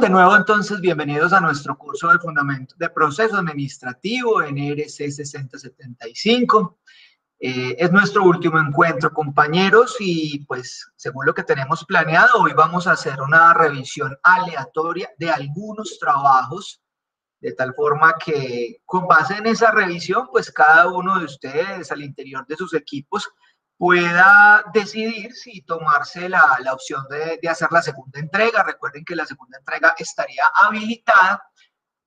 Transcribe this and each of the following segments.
De nuevo entonces bienvenidos a nuestro curso de fundamento de proceso administrativo en RC 6075. Eh, es nuestro último encuentro, compañeros, y pues según lo que tenemos planeado, hoy vamos a hacer una revisión aleatoria de algunos trabajos, de tal forma que con base en esa revisión, pues cada uno de ustedes al interior de sus equipos pueda decidir si tomarse la, la opción de, de, hacer la segunda entrega. Recuerden que la segunda entrega estaría habilitada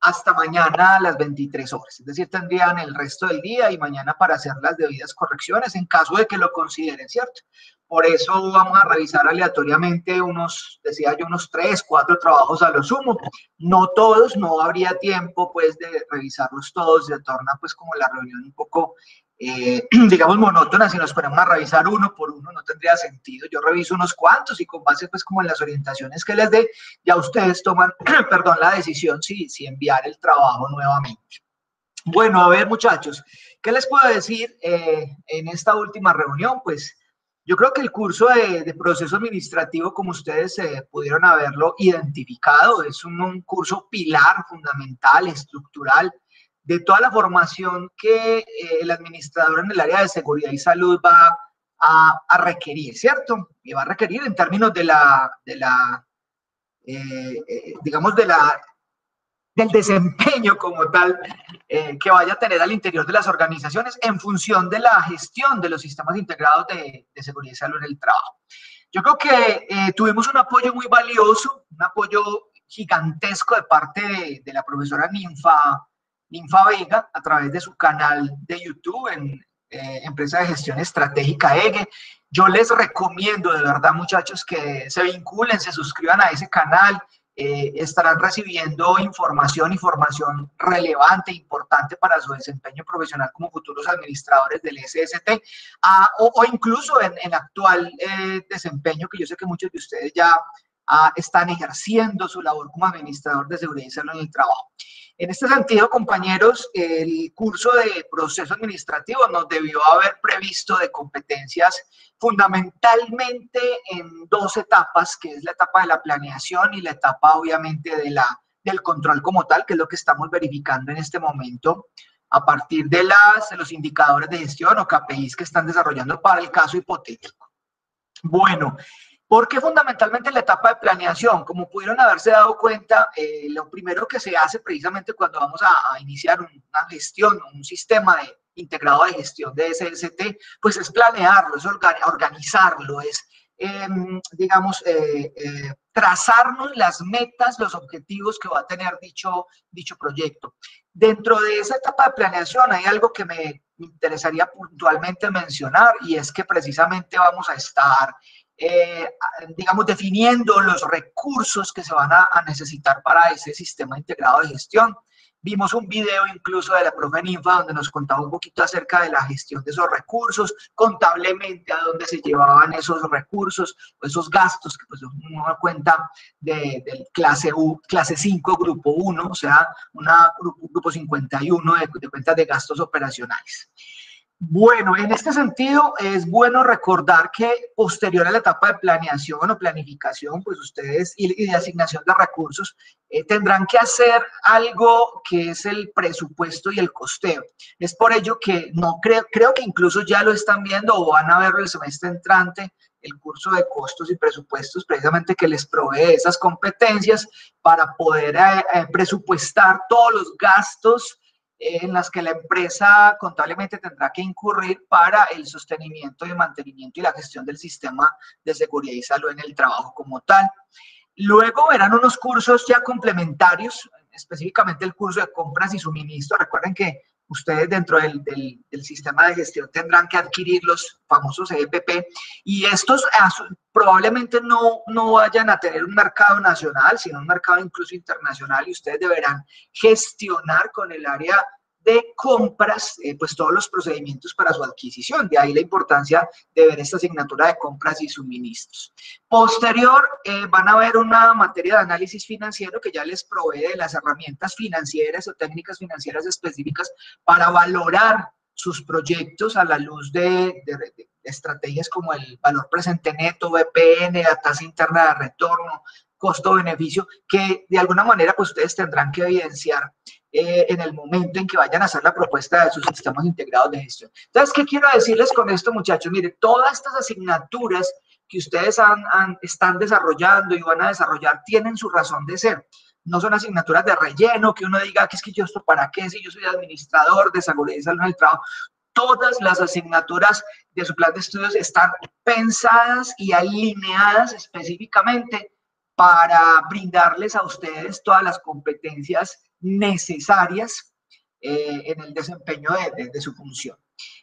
hasta mañana a las 23 horas. Es decir, tendrían el resto del día y mañana para hacer las debidas correcciones en caso de que lo consideren, ¿cierto? Por eso vamos a revisar aleatoriamente unos, decía yo, unos tres, cuatro trabajos a lo sumo. No todos, no habría tiempo pues de revisarlos todos, se torna pues como la reunión un poco eh, digamos, monótona, si nos ponemos a revisar uno por uno, no tendría sentido. Yo reviso unos cuantos y con base, pues, como en las orientaciones que les dé, ya ustedes toman, perdón, la decisión si, si enviar el trabajo nuevamente. Bueno, a ver, muchachos, ¿qué les puedo decir eh, en esta última reunión? Pues, yo creo que el curso de, de proceso administrativo, como ustedes eh, pudieron haberlo identificado, es un, un curso pilar, fundamental, estructural, de toda la formación que eh, el administrador en el área de seguridad y salud va a, requerir, ¿cierto? Y va a requerir en términos de la, de la eh, eh, digamos, de la, del desempeño como tal que vaya a tener al interior de las organizaciones en función de la gestión de los sistemas integrados de, seguridad y salud en el trabajo. Yo creo que tuvimos un apoyo muy valioso, un apoyo gigantesco de parte de, de la profesora Ninfa Ninfa Vega a través de su canal de YouTube en eh, Empresa de Gestión Estratégica EGE. Yo les recomiendo de verdad, muchachos, que se vinculen, se suscriban a ese canal. Eh, estarán recibiendo información, información relevante, importante para su desempeño profesional como futuros administradores del SST o, incluso en, en actual eh, desempeño que yo sé que muchos de ustedes ya ah, están ejerciendo su labor como administrador de seguridad y salud en el trabajo. En este sentido, compañeros, el curso de proceso administrativo nos debió haber previsto de competencias fundamentalmente en dos etapas, que es la etapa de la planeación y la etapa obviamente de la, del control como tal, que es lo que estamos verificando en este momento a partir de, las, de los indicadores de gestión o KPIs que están desarrollando para el caso hipotético. Bueno, porque fundamentalmente en la etapa de planeación, como pudieron haberse dado cuenta, eh, lo primero que se hace precisamente cuando vamos a, iniciar una gestión, un sistema integrado de gestión de SST, pues es planearlo, es organizarlo, es, em, digamos, eh, eh, trazarnos las metas, los objetivos que va a tener dicho, dicho proyecto. Dentro de esa etapa de planeación hay algo que me interesaría puntualmente mencionar y es que precisamente vamos a estar eh, digamos, definiendo los recursos que se van a, necesitar para ese sistema integrado de gestión. Vimos un video incluso de la profe Ninfa donde nos contaba un poquito acerca de la gestión de esos recursos, contablemente a dónde se llevaban esos recursos, esos gastos que pues una cuenta de, clase U, clase 5, grupo 1, o sea, una grupo 51 de, de cuentas de gastos operacionales. Bueno, en este sentido es bueno recordar que posterior a la etapa de planeación o planificación, pues ustedes y, de asignación de recursos eh, tendrán que hacer algo que es el presupuesto y el costeo. Es por ello que no creo, creo que incluso ya lo están viendo o van a verlo el semestre entrante, el curso de costos y presupuestos, precisamente que les provee esas competencias para poder eh, eh, presupuestar todos los gastos en las que la empresa contablemente tendrá que incurrir para el sostenimiento y mantenimiento y la gestión del sistema de seguridad y salud en el trabajo como tal. Luego verán unos cursos ya complementarios, específicamente el curso de compras y suministro. Recuerden que ustedes dentro del, del, sistema de gestión tendrán que adquirir los famosos EPP y estos probablemente no, no vayan a tener un mercado nacional, sino un mercado incluso internacional y ustedes deberán gestionar con el área de compras, eh, pues todos los procedimientos para su adquisición. De ahí la importancia de ver esta asignatura de compras y suministros. Posterior, eh, van a ver una materia de análisis financiero que ya les provee de las herramientas financieras o técnicas financieras específicas para valorar sus proyectos a la luz de, estrategias como el valor presente neto, VPN, la tasa interna de retorno, costo-beneficio que de alguna manera pues ustedes tendrán que evidenciar eh, en el momento en que vayan a hacer la propuesta de sus sistemas integrados de gestión. Entonces, ¿qué quiero decirles con esto, muchachos? Mire, todas estas asignaturas que ustedes han, están desarrollando y van a desarrollar tienen su razón de ser. No son asignaturas de relleno, que uno diga que es que yo esto para qué, si yo soy administrador de seguridad y salud en el trabajo. Todas las asignaturas de su plan de estudios están pensadas y alineadas específicamente para brindarles a ustedes todas las competencias necesarias eh, en el desempeño de, su función.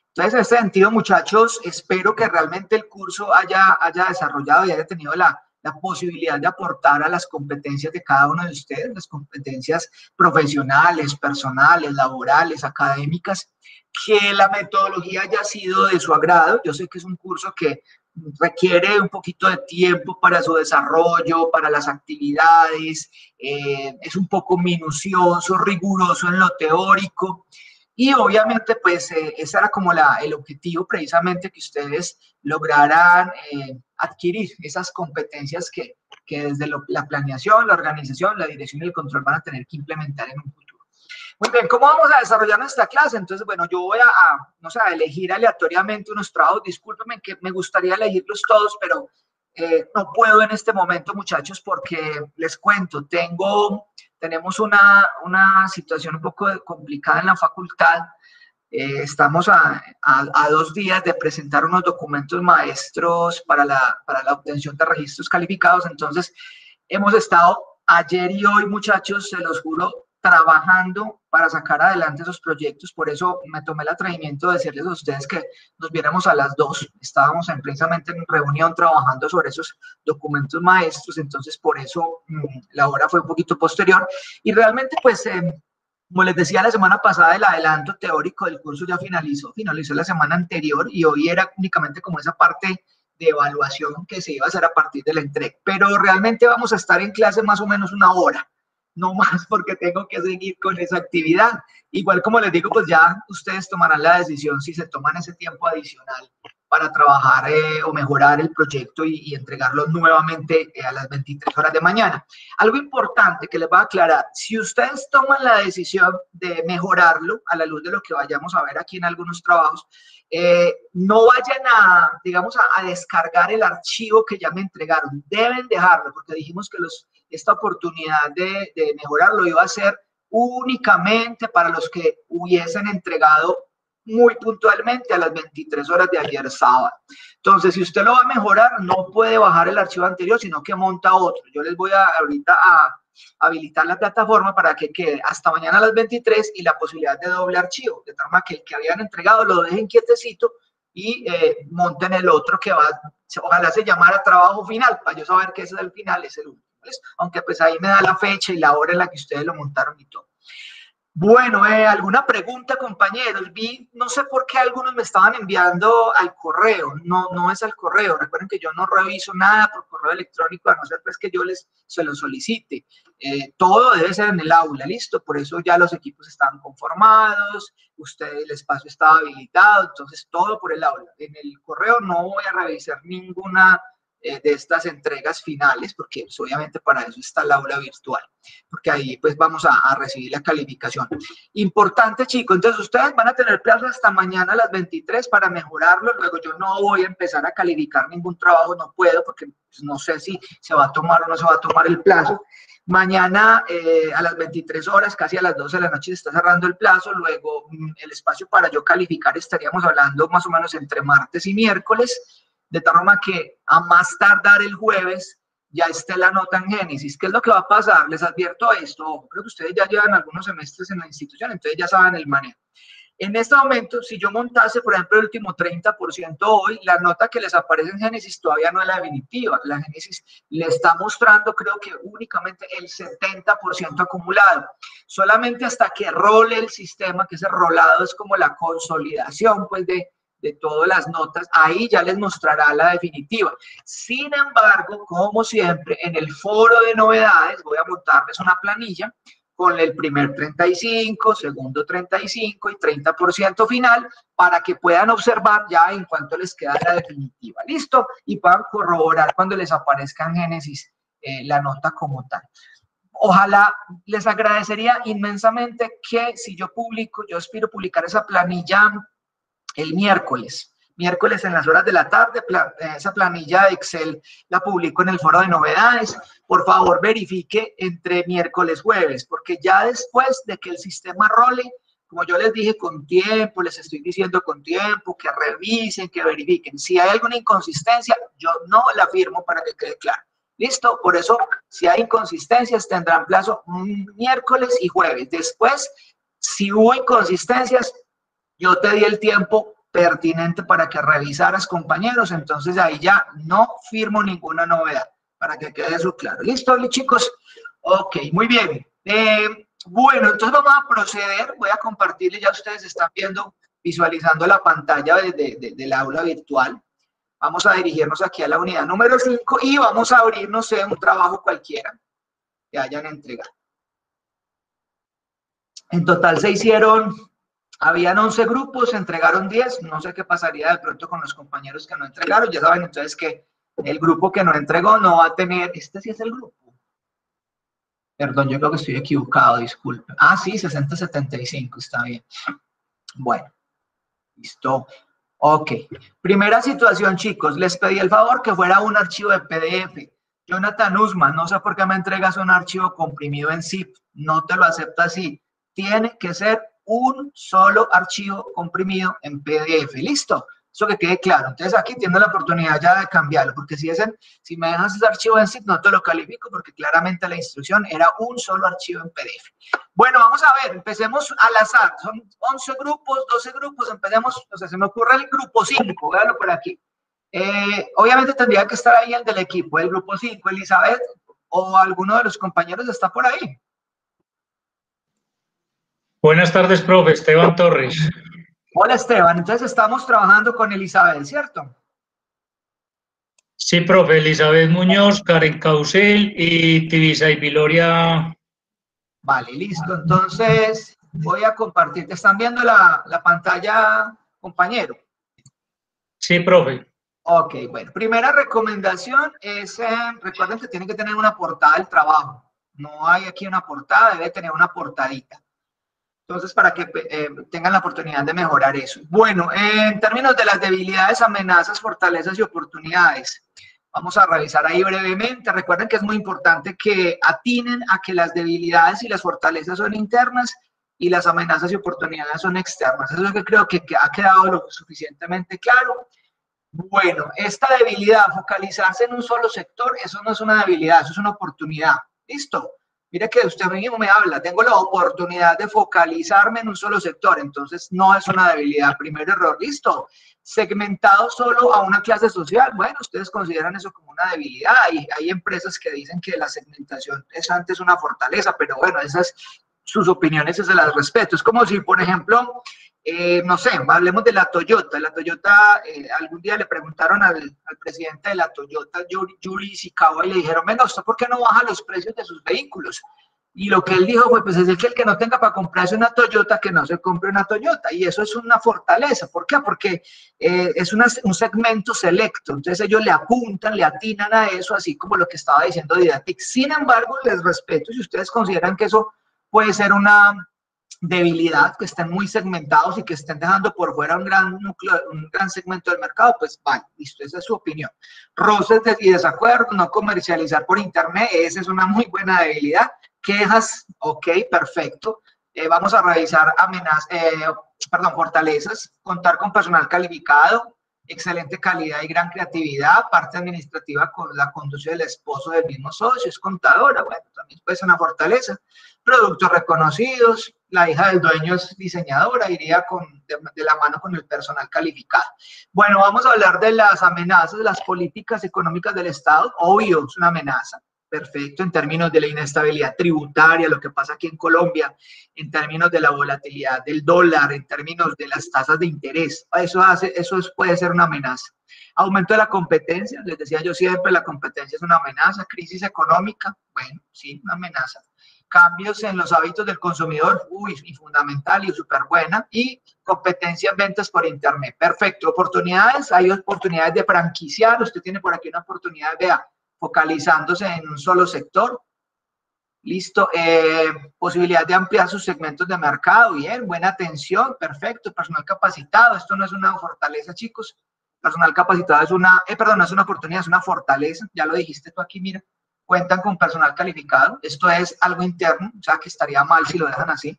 Entonces, en este sentido, muchachos, espero que realmente el curso haya, haya desarrollado y haya tenido la, la posibilidad de aportar a las competencias de cada uno de ustedes, las competencias profesionales, personales, laborales, académicas, que la metodología haya sido de su agrado. Yo sé que es un curso que requiere un poquito de tiempo para su desarrollo, para las actividades, eh, es un poco minucioso, riguroso en lo teórico. Y obviamente, pues, eh, ese era como la, el objetivo precisamente que ustedes lograran eh, adquirir esas competencias que, que desde la planeación, la organización, la dirección y el control van a tener que implementar en un futuro. Muy bien, ¿cómo vamos a desarrollar nuestra clase? Entonces, bueno, yo voy a, no sé, a elegir aleatoriamente unos trabajos. Discúlpenme que me gustaría elegirlos todos, pero eh, no puedo en este momento, muchachos, porque les cuento, tengo, tenemos una, una situación un poco complicada en la facultad. Eh, estamos a, a, dos días de presentar unos documentos maestros para la, para la obtención de registros calificados. Entonces, hemos estado ayer y hoy, muchachos, se los juro, trabajando para sacar adelante esos proyectos. Por eso me tomé el atrevimiento de decirles a ustedes que nos viéramos a las dos. Estábamos en, precisamente en reunión trabajando sobre esos documentos maestros, entonces por eso mm, la hora fue un poquito posterior. Y realmente, pues, eh, como les decía la semana pasada, el adelanto teórico del curso ya finalizó, finalizó la semana anterior y hoy era únicamente como esa parte de evaluación que se iba a hacer a partir del entrega. Pero realmente vamos a estar en clase más o menos una hora no más porque tengo que seguir con esa actividad. Igual como les digo, pues ya ustedes tomarán la decisión si se toman ese tiempo adicional para trabajar eh, o mejorar el proyecto y, entregarlo nuevamente eh, a las 23 horas de mañana. Algo importante que les voy a aclarar, si ustedes toman la decisión de mejorarlo a la luz de lo que vayamos a ver aquí en algunos trabajos, eh, no vayan a, digamos, a, descargar el archivo que ya me entregaron. Deben dejarlo porque dijimos que los esta oportunidad de, de mejorarlo iba a ser únicamente para los que hubiesen entregado muy puntualmente a las 23 horas de ayer sábado. Entonces, si usted lo va a mejorar, no puede bajar el archivo anterior, sino que monta otro. Yo les voy a ahorita a habilitar la plataforma para que quede hasta mañana a las 23 y la posibilidad de doble archivo, de forma que el que habían entregado lo dejen quietecito y eh, monten el otro que va, ojalá se llamara trabajo final, para yo saber que ese es el final, es el último aunque pues ahí me da la fecha y la hora en la que ustedes lo montaron y todo. Bueno, eh, ¿alguna pregunta, compañeros? Vi, no sé por qué algunos me estaban enviando al correo. No, no es al correo. Recuerden que yo no reviso nada por correo electrónico, a no ser pues que yo les se lo solicite. Eh, todo debe ser en el aula, ¿listo? Por eso ya los equipos están conformados, usted, el espacio estaba habilitado, entonces todo por el aula. En el correo no voy a revisar ninguna eh, de estas entregas finales, porque pues, obviamente para eso está la aula virtual, porque ahí pues vamos a, recibir la calificación. Importante, chicos, entonces ustedes van a tener plazo hasta mañana a las 23 para mejorarlo, luego yo no voy a empezar a calificar ningún trabajo, no puedo, porque pues, no sé si se va a tomar o no se va a tomar el plazo. Mañana eh, a las 23 horas, casi a las 12 de la noche, se está cerrando el plazo. Luego, mm, el espacio para yo calificar estaríamos hablando más o menos entre martes y miércoles de tal forma que a más tardar el jueves ya esté la nota en Génesis. ¿Qué es lo que va a pasar? Les advierto esto, creo que ustedes ya llevan algunos semestres en la institución, entonces ya saben el manejo. En este momento, si yo montase, por ejemplo, el último 30% hoy, la nota que les aparece en Génesis todavía no es la definitiva. La Génesis le está mostrando, creo que únicamente el 70% acumulado. Solamente hasta que role el sistema, que ese rolado es como la consolidación, pues, de, de todas las notas, ahí ya les mostrará la definitiva. Sin embargo, como siempre, en el foro de novedades voy a montarles una planilla con el primer 35, segundo 35 y 30% final para que puedan observar ya en cuanto les queda la definitiva. ¿Listo? Y puedan corroborar cuando les aparezca en Génesis eh, la nota como tal. Ojalá les agradecería inmensamente que si yo publico, yo aspiro a publicar esa planilla el miércoles, miércoles en las horas de la tarde, esa planilla de Excel la publico en el foro de novedades. Por favor, verifique entre miércoles jueves, porque ya después de que el sistema role, como yo les dije con tiempo, les estoy diciendo con tiempo, que revisen, que verifiquen. Si hay alguna inconsistencia, yo no la firmo para que quede claro. Listo, por eso si hay inconsistencias tendrán plazo miércoles y jueves. Después, si hubo inconsistencias, yo te di el tiempo pertinente para que revisaras, compañeros, entonces ahí ya no firmo ninguna novedad, para que quede eso claro. ¿Listo, chicos? Ok, muy bien. Eh, bueno, entonces vamos a proceder, voy a compartirles, ya ustedes están viendo, visualizando la pantalla del aula virtual. Vamos a dirigirnos aquí a la unidad número 5 y vamos a abrirnos en un trabajo cualquiera que hayan entregado. En total se hicieron habían 11 grupos, se entregaron 10, no sé qué pasaría de pronto con los compañeros que no entregaron, ya saben entonces que el grupo que no entregó no va a tener, este sí es el grupo. Perdón, yo creo que estoy equivocado, disculpe. Ah, sí, 6075, está bien. Bueno, listo. Ok. Primera situación, chicos. Les pedí el favor que fuera un archivo de PDF. Jonathan Usman, no sé por qué me entregas un archivo comprimido en zip. No te lo acepta así. Tiene que ser un solo archivo comprimido en PDF. ¿Listo? Eso que quede claro. Entonces aquí tiene la oportunidad ya de cambiarlo, porque si, es si me dejas ese archivo en zip, no te lo califico, porque claramente la instrucción era un solo archivo en PDF. Bueno, vamos a ver, empecemos al azar. Son 11 grupos, 12 grupos, empecemos, o sea, se me ocurre el grupo 5, véalo por aquí. Eh, obviamente tendría que estar ahí el del equipo, el grupo 5, Elizabeth, o alguno de los compañeros está por ahí. Buenas tardes, profe. Esteban Torres. Hola, Esteban. Entonces estamos trabajando con Elizabeth, ¿cierto? Sí, profe. Elizabeth Muñoz, Karen Causel y Tibisa y Viloria. Vale, listo. Entonces voy a compartir. ¿Te están viendo la, pantalla, compañero? Sí, profe. Ok, bueno. Primera recomendación es, eh, recuerden que tienen que tener una portada del trabajo. No hay aquí una portada, debe tener una portadita. Entonces, para que eh, tengan la oportunidad de mejorar eso. Bueno, en términos de las debilidades, amenazas, fortalezas y oportunidades, vamos a revisar ahí brevemente. Recuerden que es muy importante que atinen a que las debilidades y las fortalezas son internas y las amenazas y oportunidades son externas. Eso es lo que creo que ha quedado lo suficientemente claro. Bueno, esta debilidad, focalizarse en un solo sector, eso no es una debilidad, eso es una oportunidad. ¿Listo? Mire que usted mismo me habla, tengo la oportunidad de focalizarme en un solo sector, entonces no es una debilidad. Primer error, listo. Segmentado solo a una clase social, bueno, ustedes consideran eso como una debilidad y hay empresas que dicen que la segmentación es antes una fortaleza, pero bueno, esas sus opiniones se las respeto. Es como si, por ejemplo, eh, no sé, hablemos de la Toyota. La Toyota, eh, algún día le preguntaron al, presidente de la Toyota, Yuri, Yuri y le dijeron, venga, ¿usted por qué no baja los precios de sus vehículos? Y lo que él dijo fue, pues es el que el que no tenga para comprarse una Toyota, que no se compre una Toyota. Y eso es una fortaleza. ¿Por qué? Porque eh, es un segmento selecto. Entonces ellos le apuntan, le atinan a eso, así como lo que estaba diciendo Didatic. Sin embargo, les respeto, si ustedes consideran que eso puede ser una debilidad, que estén muy segmentados y que estén dejando por fuera un gran núcleo, un gran segmento del mercado, pues vale, listo, esa es su opinión. Roces y desacuerdos, no comercializar por internet, esa es una muy buena debilidad. Quejas, ok, perfecto. Eh, vamos a revisar amenazas, eh, perdón, fortalezas, contar con personal calificado, excelente calidad y gran creatividad, parte administrativa con la conducción del esposo del mismo socio, es contadora, bueno, también puede ser una fortaleza, productos reconocidos, la hija del dueño es diseñadora, iría con, de, la mano con el personal calificado. Bueno, vamos a hablar de las amenazas, de las políticas económicas del Estado, obvio, es una amenaza, perfecto, en términos de la inestabilidad tributaria, lo que pasa aquí en Colombia, en términos de la volatilidad del dólar, en términos de las tasas de interés, eso, puede ser una amenaza. Aumento de la competencia, les decía yo siempre, la competencia es una amenaza, crisis económica, bueno, sí, una amenaza. Cambios en los hábitos del consumidor, uy, fundamental y súper buena, y competencia en ventas por internet. Perfecto, oportunidades, hay oportunidades de franquiciar, usted tiene por aquí una oportunidad, vea, focalizándose en un solo sector. Listo. Eh, posibilidad de ampliar sus segmentos de mercado. Bien, buena atención, perfecto. Personal capacitado. Esto no es una fortaleza, chicos. Personal capacitado es una, eh, perdón, no es una oportunidad, es una fortaleza. Ya lo dijiste tú aquí, mira. Cuentan con personal calificado. Esto es algo interno, o sea que estaría mal si lo dejan así.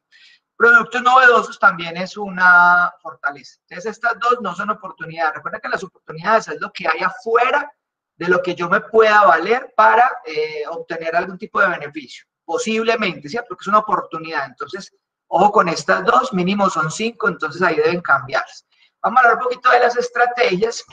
Productos novedosos también es una fortaleza. Entonces, estas dos no son oportunidades. Recuerda que las oportunidades es lo que hay afuera de lo que yo me pueda valer para eh, obtener algún tipo de beneficio. Posiblemente, ¿cierto? Porque es una oportunidad. Entonces, ojo con estas dos, mínimo son cinco, entonces ahí deben cambiarse. Vamos a hablar un poquito de las estrategias.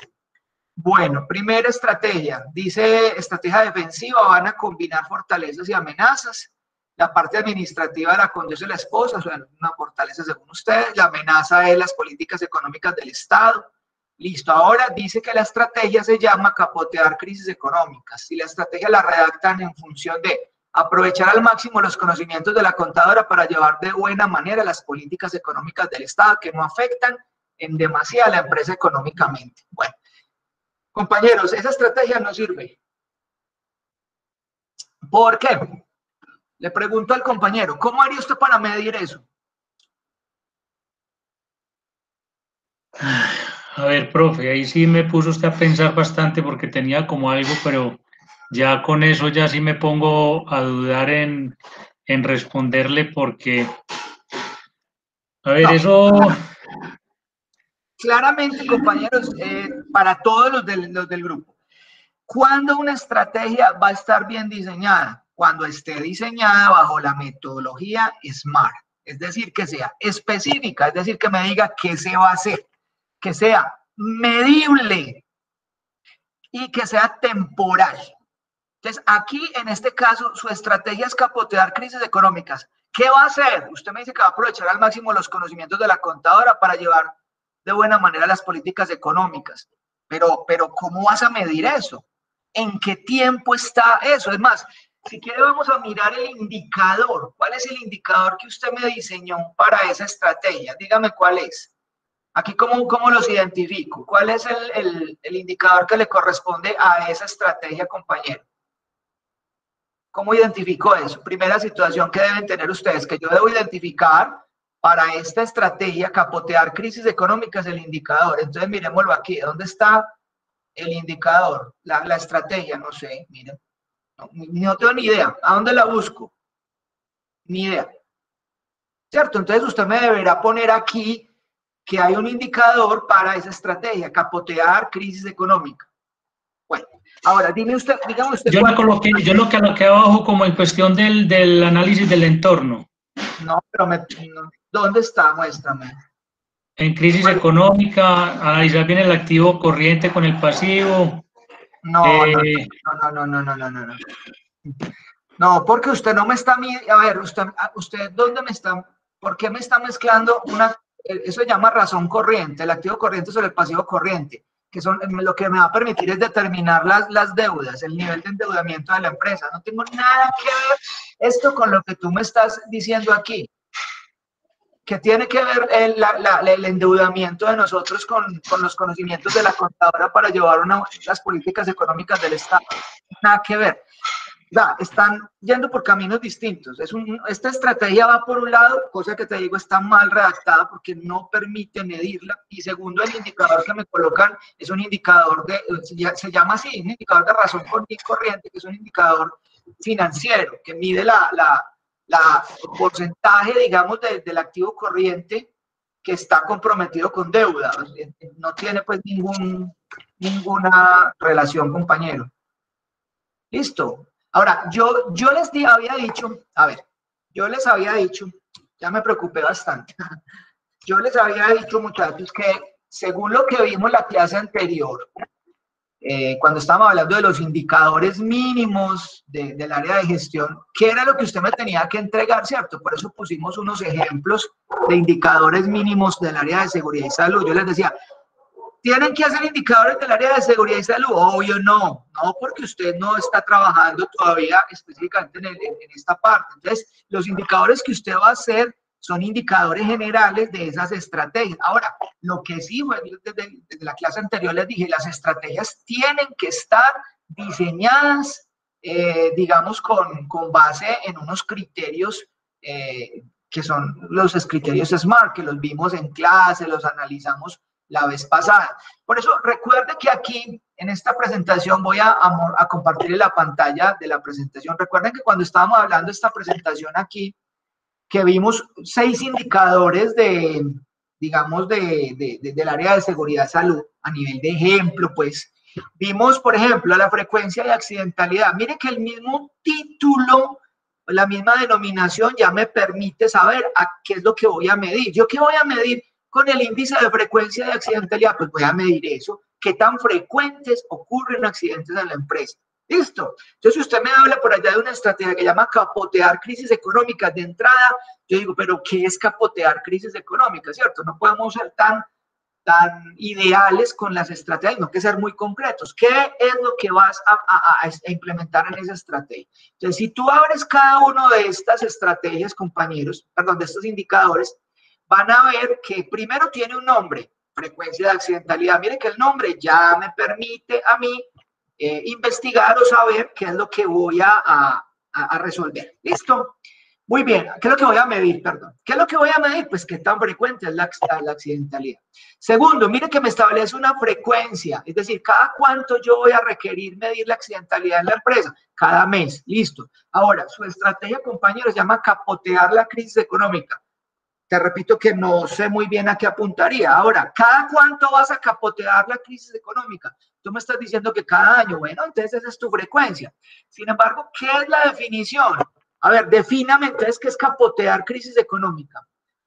Bueno, primera estrategia, dice estrategia defensiva, van a combinar fortalezas y amenazas. La parte administrativa la conduce la esposa, es una fortaleza según ustedes. La amenaza es las políticas económicas del Estado. Listo, ahora dice que la estrategia se llama capotear crisis económicas. Y la estrategia la redactan en función de aprovechar al máximo los conocimientos de la contadora para llevar de buena manera las políticas económicas del Estado que no afectan en demasía a la empresa económicamente. Bueno, compañeros, esa estrategia no sirve. ¿Por qué? Le pregunto al compañero, ¿cómo haría usted para medir eso? A ver, profe, ahí sí me puso usted a pensar bastante porque tenía como algo, pero ya con eso ya sí me pongo a dudar en, responderle porque, a ver, eso... Claramente, compañeros, eh, para todos los del, los del grupo, ¿cuándo una estrategia va a estar bien diseñada? Cuando esté diseñada bajo la metodología SMART, es decir, que sea específica, es decir, que me diga qué se va a hacer, que sea medible y que sea temporal. Entonces, aquí en este caso, su estrategia es capotear crisis económicas. ¿Qué va a hacer? Usted me dice que va a aprovechar al máximo los conocimientos de la contadora para llevar de buena manera las políticas económicas. Pero, pero ¿cómo vas a medir eso? ¿En qué tiempo está eso? Es más, si quiere vamos a mirar el indicador. ¿Cuál es el indicador que usted me diseñó para esa estrategia? Dígame cuál es. Aquí, ¿cómo, cómo los identifico? ¿Cuál es el, el, indicador que le corresponde a esa estrategia, compañero? ¿Cómo identifico eso? Primera situación que deben tener ustedes, que yo debo identificar para esta estrategia, capotear crisis económicas, el indicador. Entonces, miremoslo aquí. ¿Dónde está el indicador? La, estrategia, no sé, miren. No, no tengo ni idea. ¿A dónde la busco? Ni idea. ¿Cierto? Entonces, usted me deberá poner aquí que hay un indicador para esa estrategia, capotear crisis económica. Bueno, ahora dime usted, digamos usted. Yo, lo, coloqué, yo lo coloqué abajo como en cuestión del, del análisis del entorno. No, pero me, ¿dónde está? Muéstrame. En crisis bueno. económica, analizar bien el activo corriente con el pasivo. No, eh, no, no, no, no, no, no, no. No, porque usted no me está... A ver, usted, usted ¿dónde me está? ¿Por qué me está mezclando una eso se llama razón corriente, el activo corriente sobre el pasivo corriente que son lo que me va a permitir es determinar las, las deudas, el nivel de endeudamiento de la empresa. No tengo nada que ver esto con lo que tú me estás diciendo aquí, que tiene que ver el, la, el endeudamiento de nosotros con, con, los conocimientos de la contadora para llevar una, las políticas económicas del Estado. Nada que ver están yendo por caminos distintos. Es un, esta estrategia va por un lado, cosa que te digo está mal redactada porque no permite medirla. Y segundo, el indicador que me colocan es un indicador de, se llama así, indicador de razón corriente, que es un indicador financiero, que mide la, la, la porcentaje, digamos, del activo corriente que está comprometido con deuda. No tiene pues ningún, ninguna relación, compañero. Listo. Ahora, yo, yo les había dicho, a ver, yo les había dicho, ya me preocupé bastante, yo les había dicho, muchachos, que según lo que vimos la clase anterior, eh, cuando estábamos hablando de los indicadores mínimos del área de gestión, ¿qué era lo que usted me tenía que entregar, cierto? Por eso pusimos unos ejemplos de indicadores mínimos del área de seguridad y salud. Yo les decía, ¿Tienen que hacer indicadores del área de seguridad y salud? Obvio no, no porque usted no está trabajando todavía específicamente en, esta parte. Entonces, los indicadores que usted va a hacer son indicadores generales de esas estrategias. Ahora, lo que sí, desde, la clase anterior les dije, las estrategias tienen que estar diseñadas, eh, digamos, con, con, base en unos criterios eh, que son los criterios SMART, que los vimos en clase, los analizamos la vez pasada. Por eso recuerde que aquí en esta presentación voy a, a, a compartir la pantalla de la presentación. Recuerden que cuando estábamos hablando de esta presentación aquí, que vimos seis indicadores de, digamos, de, de, del área de seguridad salud a nivel de ejemplo, pues vimos, por ejemplo, la frecuencia de accidentalidad. Mire que el mismo título, la misma denominación ya me permite saber a qué es lo que voy a medir. ¿Yo qué voy a medir con el índice de frecuencia de accidentalidad? Pues voy a medir eso, qué tan frecuentes ocurren accidentes en la empresa. Listo. Entonces, usted me habla por allá de una estrategia que llama capotear crisis económicas de entrada, yo digo, pero ¿qué es capotear crisis económicas? ¿Cierto? No podemos ser tan, tan ideales con las estrategias, no que ser muy concretos. ¿Qué es lo que vas a, a, a implementar en esa estrategia? Entonces, si tú abres cada uno de estas estrategias, compañeros, perdón, de estos indicadores, van a ver que primero tiene un nombre, frecuencia de accidentalidad. Mire que el nombre ya me permite a mí eh, investigar o saber qué es lo que voy a, a, a, resolver. ¿Listo? Muy bien, ¿qué es lo que voy a medir? Perdón. ¿Qué es lo que voy a medir? Pues qué tan frecuente es la, la accidentalidad. Segundo, mire que me establece una frecuencia, es decir, cada cuánto yo voy a requerir medir la accidentalidad en la empresa. Cada mes, listo. Ahora, su estrategia, compañeros, se llama capotear la crisis económica. Repito que no sé muy bien a qué apuntaría. Ahora, ¿cada cuánto vas a capotear la crisis económica? Tú me estás diciendo que cada año, bueno, entonces esa es tu frecuencia. Sin embargo, ¿qué es la definición? A ver, defíname entonces qué es capotear crisis económica.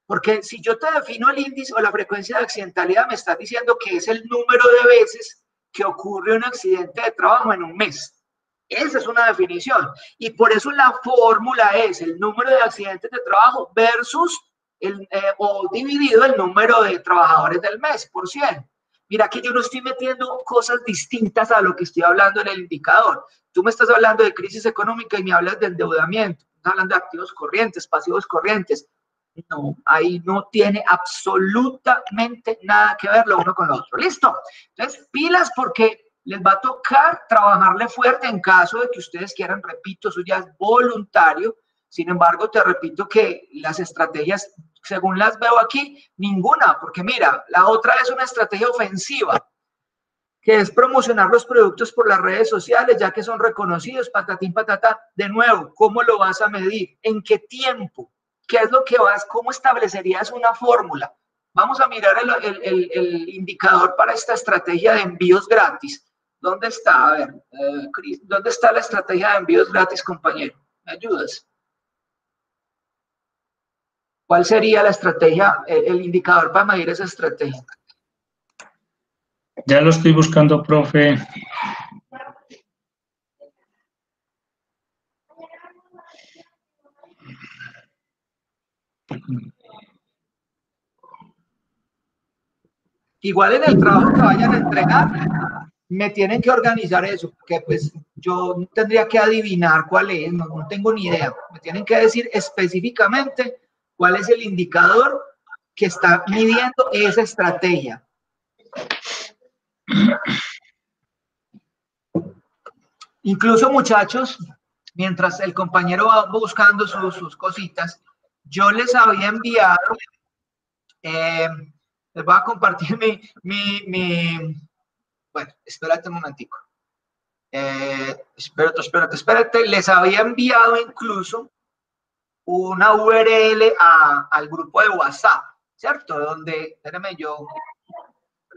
Porque si yo te defino el índice o la frecuencia de accidentalidad, me estás diciendo que es el número de veces que ocurre un accidente de trabajo en un mes. Esa es una definición. Y por eso la fórmula es el número de accidentes de trabajo versus el, eh, o dividido el número de trabajadores del mes por 100. Mira que yo no estoy metiendo cosas distintas a lo que estoy hablando en el indicador. Tú me estás hablando de crisis económica y me hablas de endeudamiento. Estás hablando de activos corrientes, pasivos corrientes. No, ahí no tiene absolutamente nada que ver lo uno con lo otro. ¿Listo? Entonces, pilas porque les va a tocar trabajarle fuerte en caso de que ustedes quieran, repito, eso ya es voluntario. Sin embargo, te repito que las estrategias según las veo aquí, ninguna, porque mira, la otra es una estrategia ofensiva, que es promocionar los productos por las redes sociales, ya que son reconocidos, patatín, patata. De nuevo, ¿cómo lo vas a medir? ¿En qué tiempo? ¿Qué es lo que vas? ¿Cómo establecerías una fórmula? Vamos a mirar el, indicador para esta estrategia de envíos gratis. ¿Dónde está? A ver, eh, ¿dónde está la estrategia de envíos gratis, compañero? ¿Me ayudas? ¿Cuál sería la estrategia, el indicador para medir esa estrategia? Ya lo estoy buscando, profe. Igual en el trabajo que vayan a entregar, me tienen que organizar eso, porque pues yo tendría que adivinar cuál es, no, no tengo ni idea. Me tienen que decir específicamente ¿Cuál es el indicador que está midiendo esa estrategia? Incluso muchachos, mientras el compañero va buscando sus, cositas, yo les había enviado, eh, les voy a compartir mi, mi, bueno, espérate un momentico. Eh, espérate, espérate, espérate. Les había enviado incluso una URL al grupo de WhatsApp, ¿cierto? Donde, espérenme, yo,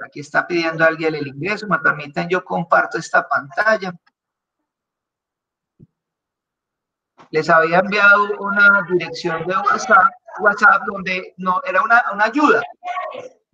aquí está pidiendo alguien el ingreso, me permiten, yo comparto esta pantalla. Les había enviado una dirección de WhatsApp, WhatsApp donde no, era una, una ayuda.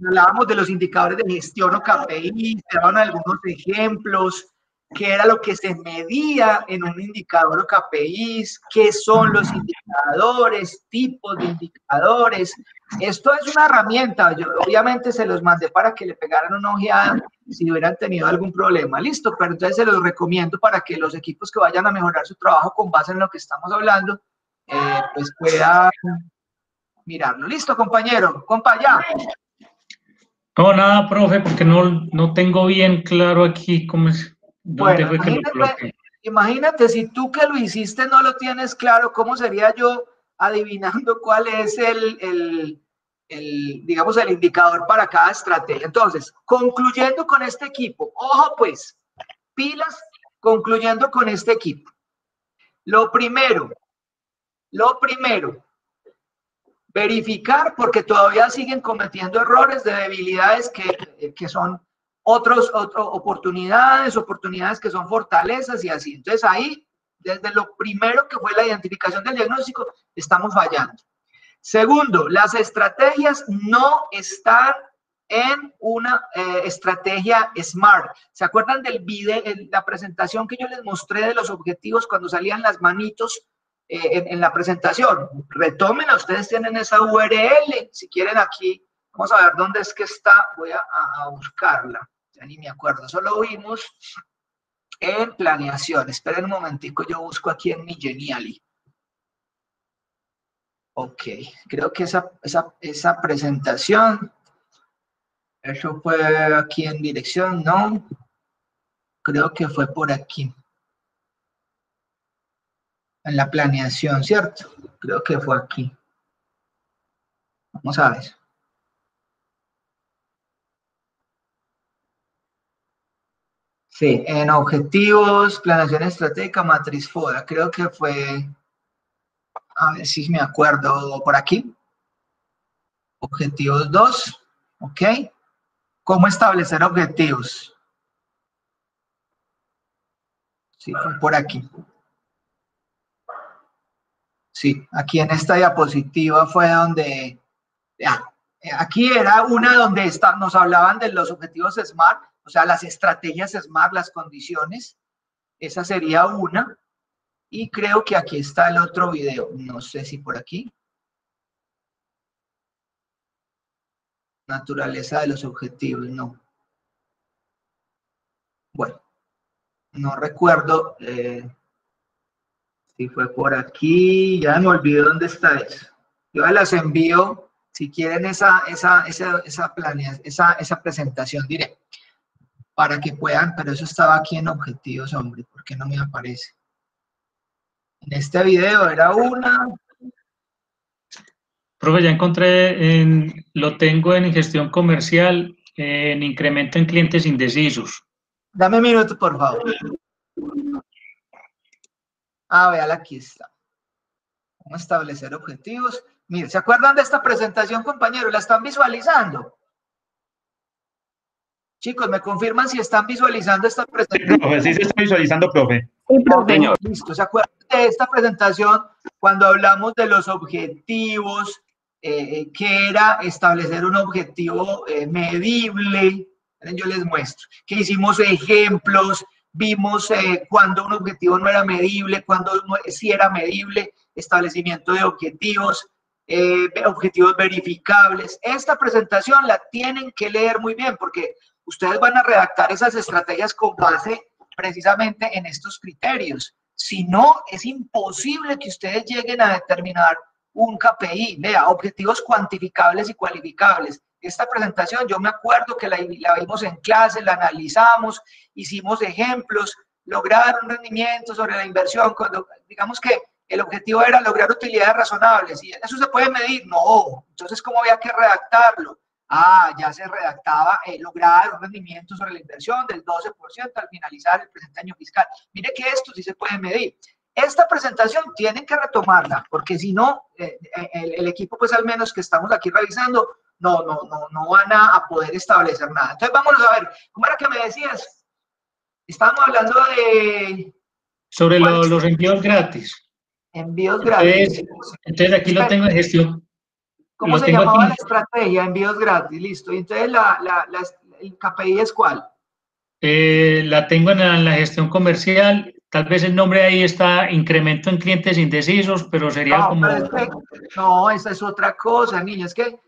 Hablábamos de los indicadores de gestión o KPI, daban algunos ejemplos, qué era lo que se medía en un indicador o KPIs, qué son los indicadores, tipos de indicadores. Esto es una herramienta, yo obviamente se los mandé para que le pegaran una ojeada si hubieran tenido algún problema, listo, pero entonces se los recomiendo para que los equipos que vayan a mejorar su trabajo con base en lo que estamos hablando, eh, pues puedan mirarlo. Listo, compañero, compa, ya. No, nada, profe, porque no, no tengo bien claro aquí cómo es bueno, imagínate, imagínate, si tú que lo hiciste no lo tienes claro, ¿cómo sería yo adivinando cuál es el, el, el, digamos, el indicador para cada estrategia? Entonces, concluyendo con este equipo, ojo pues, pilas, concluyendo con este equipo. Lo primero, lo primero, verificar porque todavía siguen cometiendo errores de debilidades que, que son otros, otras oportunidades, oportunidades que son fortalezas y así. Entonces ahí, desde lo primero que fue la identificación del diagnóstico, estamos fallando. Segundo, las estrategias no están en una eh, estrategia SMART. ¿Se acuerdan del video, la presentación que yo les mostré de los objetivos cuando salían las manitos eh, en, la presentación? Retomen, ustedes tienen esa URL, si quieren aquí, vamos a ver dónde es que está, voy a, a buscarla ni me acuerdo, eso lo vimos en planeación. Esperen un momentico, yo busco aquí en mi Geniali. Ok, creo que esa, esa, esa presentación, eso fue aquí en dirección, ¿no? Creo que fue por aquí. En la planeación, ¿cierto? Creo que fue aquí. Vamos a ver. Sí, en objetivos, planeación estratégica, matriz FODA, creo que fue, a ver si me acuerdo, por aquí. Objetivos 2, ¿ok? ¿Cómo establecer objetivos? Sí, fue por aquí. Sí, aquí en esta diapositiva fue donde, ya, aquí era una donde nos hablaban de los objetivos SMART, o sea, las estrategias SMART, las condiciones, esa sería una. Y creo que aquí está el otro video, no sé si por aquí. Naturaleza de los objetivos, no. Bueno, no recuerdo eh, si fue por aquí, ya me olvidé dónde está eso. Yo las envío, si quieren esa, esa, esa, esa, esa, esa presentación directa para que puedan, pero eso estaba aquí en objetivos, hombre, ¿por qué no me aparece? En este video era una. Profe, ya encontré, en, lo tengo en gestión comercial, en incremento en clientes indecisos. Dame un minuto, por favor. Ah, véala, aquí está. ¿Cómo establecer objetivos? Mire, ¿se acuerdan de esta presentación, compañeros? ¿La están visualizando? Chicos, ¿me confirman si están visualizando esta presentación? Sí, sí se está visualizando, profe. Sí, profe. Listo, ¿se acuerdan de esta presentación cuando hablamos de los objetivos, eh, que era establecer un objetivo eh, medible? Yo les muestro, que hicimos ejemplos, vimos eh, cuando un objetivo no era medible, cuando sí era medible, establecimiento de objetivos, eh, objetivos verificables. Esta presentación la tienen que leer muy bien porque ustedes van a redactar esas estrategias con base precisamente en estos criterios. Si no, es imposible que ustedes lleguen a determinar un KPI, vea, objetivos cuantificables y cualificables. Esta presentación, yo me acuerdo que la, vimos en clase, la analizamos, hicimos ejemplos, lograr un rendimiento sobre la inversión, cuando digamos que el objetivo era lograr utilidades razonables, y eso se puede medir, no, entonces ¿cómo había que redactarlo? Ah, ya se redactaba eh, lograr un rendimiento sobre la inversión del 12% al finalizar el presente año fiscal. Mire que esto sí se puede medir. Esta presentación tienen que retomarla, porque si no, eh, eh, el, equipo, pues al menos que estamos aquí revisando, no, no, no, no van a, poder establecer nada. Entonces, vámonos a ver, ¿cómo era que me decías? Estábamos hablando de... Sobre los envíos gratis. Envíos gratis. Entonces, aquí lo tengo en gestión ¿Cómo se llamaba la estrategia? Envíos gratis, listo. Y entonces, la, la, ¿el KPI es cuál? Eh, la tengo en la, gestión comercial. Tal vez el nombre ahí está incremento en clientes indecisos, pero sería como... no, esa es otra cosa, niña. Es que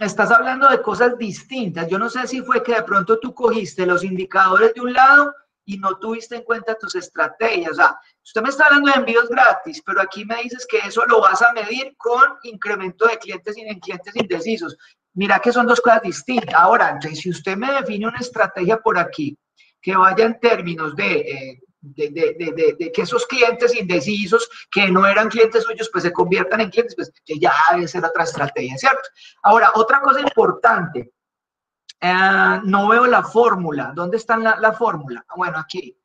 estás hablando de cosas distintas. Yo no sé si fue que de pronto tú cogiste los indicadores de un lado y no tuviste en cuenta tus estrategias. O sea, usted me está hablando de envíos gratis, pero aquí me dices que eso lo vas a medir con incremento de clientes en clientes indecisos. Mira que son dos cosas distintas. Ahora, si usted me define una estrategia por aquí que vaya en términos de, eh, de, de, de, que esos clientes indecisos, que no eran clientes suyos, pues se conviertan en clientes, pues que ya debe ser otra estrategia, ¿cierto? Ahora, otra cosa importante, eh, no veo la fórmula. ¿Dónde está la, la fórmula? Bueno, aquí.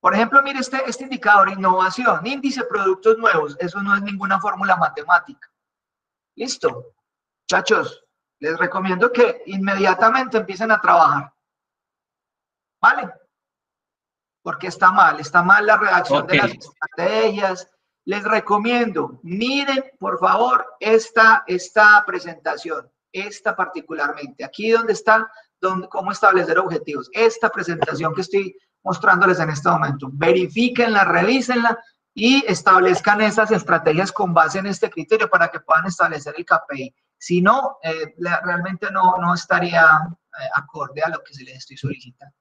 Por ejemplo, mire este, este indicador, innovación, índice productos nuevos. Eso no es ninguna fórmula matemática. Listo. Chachos, les recomiendo que inmediatamente empiecen a trabajar. ¿Vale? Porque está mal, está mal la redacción de las estrategias. Les recomiendo, miren por favor esta, esta presentación, esta particularmente. Aquí donde está, cómo establecer objetivos. Esta presentación que estoy mostrándoles en este momento. Verifiquenla, revísenla y establezcan esas estrategias con base en este criterio para que puedan establecer el KPI. Si no, eh, realmente no, no estaría eh, acorde a lo que se les estoy solicitando.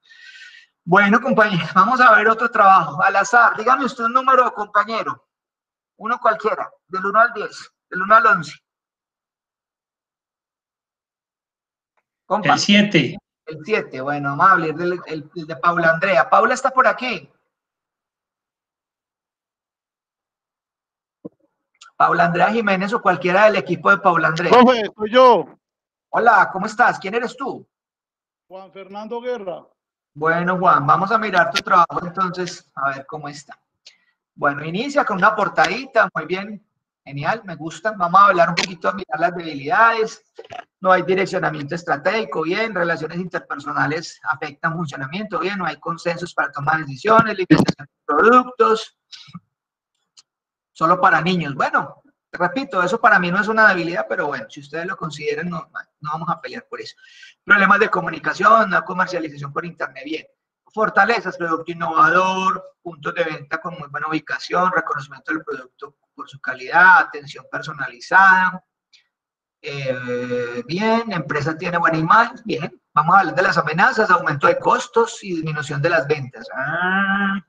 Bueno, compañeros, vamos a ver otro trabajo. Al azar, dígame usted un número, compañero. Uno cualquiera, del 1 al 10, del 1 al 11. El 7. El 7, bueno, amable, el, el, el de Paula Andrea. Paula está por aquí. Paula Andrea Jiménez o cualquiera del equipo de Paula Andrea. Profe, soy yo. Hola, ¿cómo estás? ¿Quién eres tú? Juan Fernando Guerra. Bueno, Juan, vamos a mirar tu trabajo entonces, a ver cómo está. Bueno, inicia con una portadita, muy bien, genial, me gusta. Vamos a hablar un poquito, a mirar las debilidades. No hay direccionamiento estratégico, bien, relaciones interpersonales afectan funcionamiento, bien, no hay consensos para tomar decisiones, limitación de productos, solo para niños. Bueno, repito, eso para mí no es una debilidad, pero bueno, si ustedes lo consideran, no, no vamos a pelear por eso. Problemas de comunicación, no comercialización por internet, bien. Fortalezas, producto innovador, puntos de venta con muy buena ubicación, reconocimiento del producto por su calidad, atención personalizada. Eh, bien, empresa tiene buena imagen, bien. Vamos a hablar de las amenazas, aumento de costos y disminución de las ventas. Ah,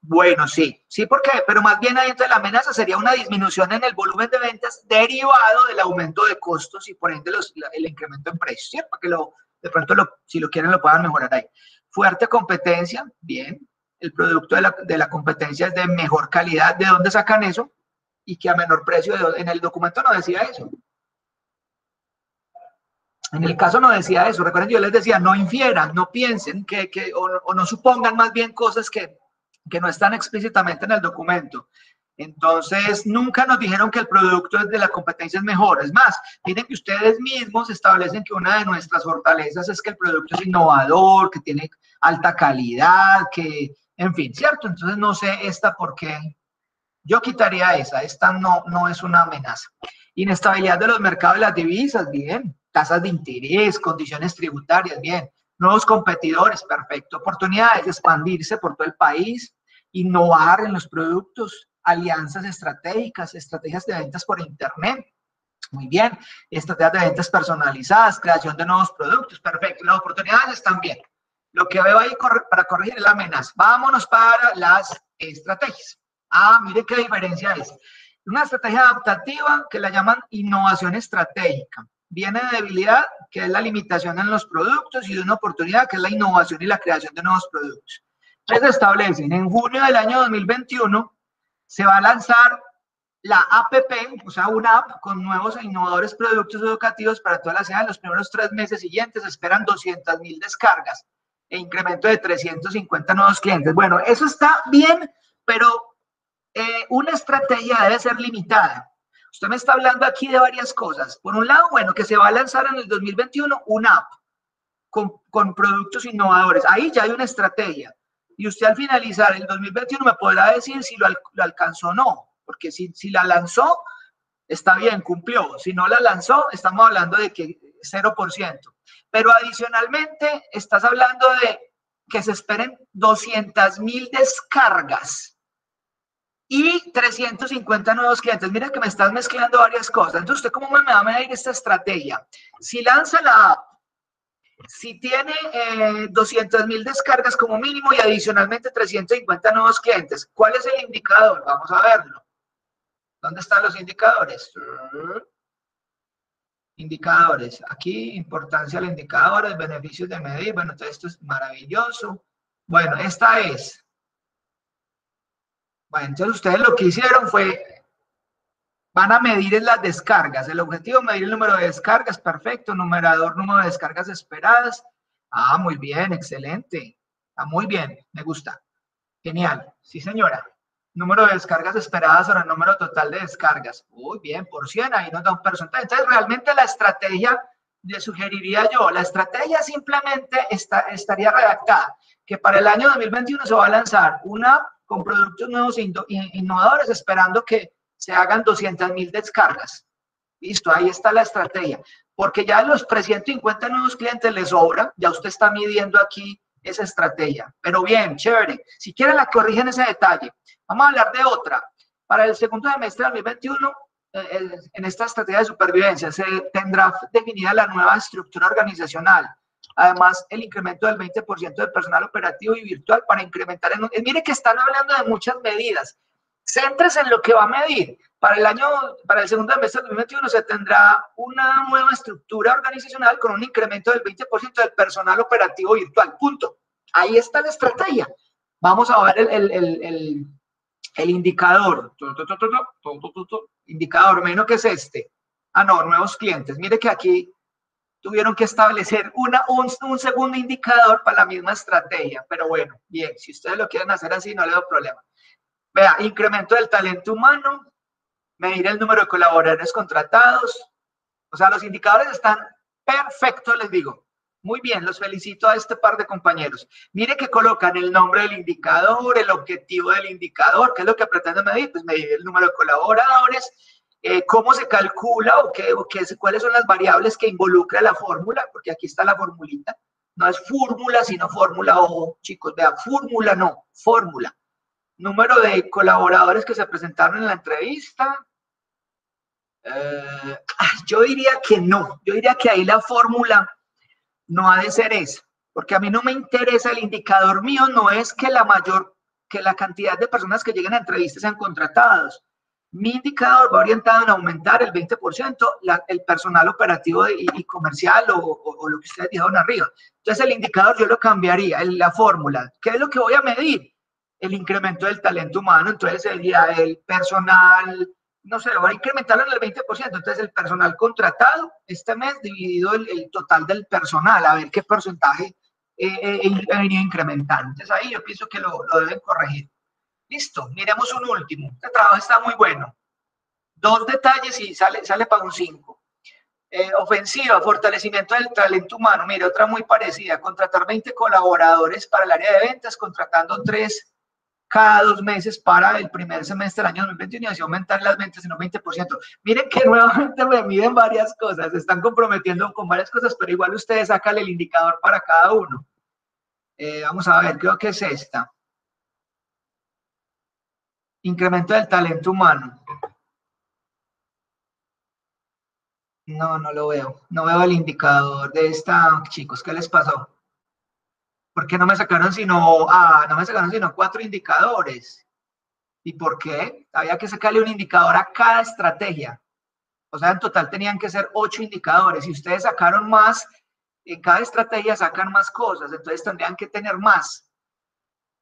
bueno, sí, sí, ¿por qué? Pero más bien ahí de la amenaza sería una disminución en el volumen de ventas derivado del aumento de costos y por ende los, el incremento en precios, ¿cierto? Que lo, de pronto, lo, si lo quieren, lo puedan mejorar ahí. Fuerte competencia, bien. El producto de la, de la competencia es de mejor calidad. ¿De dónde sacan eso? Y que a menor precio, en el documento no decía eso. En el caso no decía eso. Recuerden, yo les decía, no infieran, no piensen que, que o, o no supongan más bien cosas que, que no están explícitamente en el documento. Entonces, nunca nos dijeron que el producto de la competencia es mejor. Es más, miren que ustedes mismos establecen que una de nuestras fortalezas es que el producto es innovador, que tiene alta calidad, que, en fin, ¿cierto? Entonces, no sé esta por qué. Yo quitaría esa. Esta no, no es una amenaza. Inestabilidad de los mercados de las divisas, bien. Tasas de interés, condiciones tributarias, bien. Nuevos competidores, perfecto. Oportunidades de expandirse por todo el país, innovar en los productos, alianzas estratégicas, estrategias de ventas por Internet. Muy bien, estrategias de ventas personalizadas, creación de nuevos productos, perfecto. Las oportunidades están bien. Lo que veo ahí para corregir es la amenaza. Vámonos para las estrategias. Ah, mire qué diferencia es. Una estrategia adaptativa que la llaman innovación estratégica. Viene de debilidad, que es la limitación en los productos, y de una oportunidad, que es la innovación y la creación de nuevos productos. Entonces establecen, en junio del año 2021 se va a lanzar la APP, o sea, una app con nuevos e innovadores productos educativos para toda la ciudad. En los primeros tres meses siguientes esperan 200 mil descargas e incremento de 350 nuevos clientes. Bueno, eso está bien, pero eh, una estrategia debe ser limitada. Usted me está hablando aquí de varias cosas. Por un lado, bueno, que se va a lanzar en el 2021 una app con, con productos innovadores. Ahí ya hay una estrategia y usted al finalizar el 2021 me podrá decir si lo, alcanzó o no, porque si, si, la lanzó, está bien, cumplió. Si no la lanzó, estamos hablando de que 0%. Pero adicionalmente, estás hablando de que se esperen 200 mil descargas y 350 nuevos clientes. Mira que me estás mezclando varias cosas. Entonces, ¿usted cómo me va a medir esta estrategia? Si lanza la app si tiene eh, 200 mil descargas como mínimo y adicionalmente 350 nuevos clientes, ¿cuál es el indicador? Vamos a verlo. ¿Dónde están los indicadores? Indicadores. Aquí, importancia del indicador, beneficios de medir. Bueno, todo esto es maravilloso. Bueno, esta es. Bueno, entonces ustedes lo que hicieron fue, van a medir las descargas. El objetivo es medir el número de descargas, perfecto. Numerador, número de descargas esperadas. Ah, muy bien, excelente. Ah, muy bien, me gusta. Genial. Sí, señora. Número de descargas esperadas sobre el número total de descargas. Muy bien, por 100, ahí nos da un porcentaje. Entonces, realmente la estrategia, le sugeriría yo, la estrategia simplemente está, estaría redactada que para el año 2021 se va a lanzar una con productos nuevos e innovadores, esperando que se hagan 200 mil descargas. Listo, ahí está la estrategia. Porque ya los 350 nuevos clientes les sobra, ya usted está midiendo aquí esa estrategia. Pero bien, chévere. Si quieren la corrigen ese detalle. Vamos a hablar de otra. Para el segundo semestre de 2021, eh, en esta estrategia de supervivencia se tendrá definida la nueva estructura organizacional. Además, el incremento del 20% de personal operativo y virtual para incrementar. En, eh, mire que están hablando de muchas medidas. Céntrese en lo que va a medir. Para el año, para el segundo semestre de 2021 se tendrá una nueva estructura organizacional con un incremento del 20% del personal operativo virtual. Punto. Ahí está la estrategia. Vamos a ver el, el, el indicador. Indicador, menos que es este. Ah, no, nuevos clientes. Mire que aquí tuvieron que establecer una, un, un, segundo indicador para la misma estrategia. Pero bueno, bien, si ustedes lo quieren hacer así, no le doy problema. Vea, incremento del talento humano, medir el número de colaboradores contratados. O sea, los indicadores están perfectos, les digo. Muy bien, los felicito a este par de compañeros. Mire que colocan el nombre del indicador, el objetivo del indicador, qué es lo que pretenden medir, pues medir el número de colaboradores, eh, cómo se calcula o, qué, cuáles son las variables que involucra la fórmula, porque aquí está la formulita. No es fórmula, sino fórmula, ojo, chicos, vea, fórmula no, fórmula. Número de colaboradores que se presentaron en la entrevista. Eh, yo diría que no, yo diría que ahí la fórmula no ha de ser esa, porque a mí no me interesa el indicador mío, no es que la mayor, que la cantidad de personas que lleguen a entrevistas sean contratados. Mi indicador va orientado en aumentar el 20% el personal operativo y, comercial o, lo que ustedes dijeron arriba. Entonces el indicador yo lo cambiaría, la fórmula. ¿Qué es lo que voy a medir? El incremento del talento humano, entonces sería el personal no sé, va a incrementarlo en el 20%, entonces el personal contratado este mes dividido el, total del personal, a ver qué porcentaje eh, eh, venido incrementando. Entonces ahí yo pienso que lo, deben corregir. Listo, miremos un último. Este trabajo está muy bueno. Dos detalles y sale, sale para un 5. Eh, ofensiva, fortalecimiento del talento humano. Mire, otra muy parecida, contratar 20 colaboradores para el área de ventas, contratando 3 cada dos meses para el primer semestre del año 2021 y así aumentar las ventas en un 20%. Miren que nuevamente me miden varias cosas, se están comprometiendo con varias cosas, pero igual ustedes sacan el indicador para cada uno. Eh, vamos a ver, creo que es esta. Incremento del talento humano. No, no lo veo. No veo el indicador de esta, chicos. ¿Qué les pasó? ¿Por qué no me sacaron sino, ah, no me sacaron sino cuatro indicadores? ¿Y por qué? Había que sacarle un indicador a cada estrategia. O sea, en total tenían que ser ocho indicadores. Y ustedes sacaron más, en cada estrategia sacan más cosas, entonces tendrían que tener más.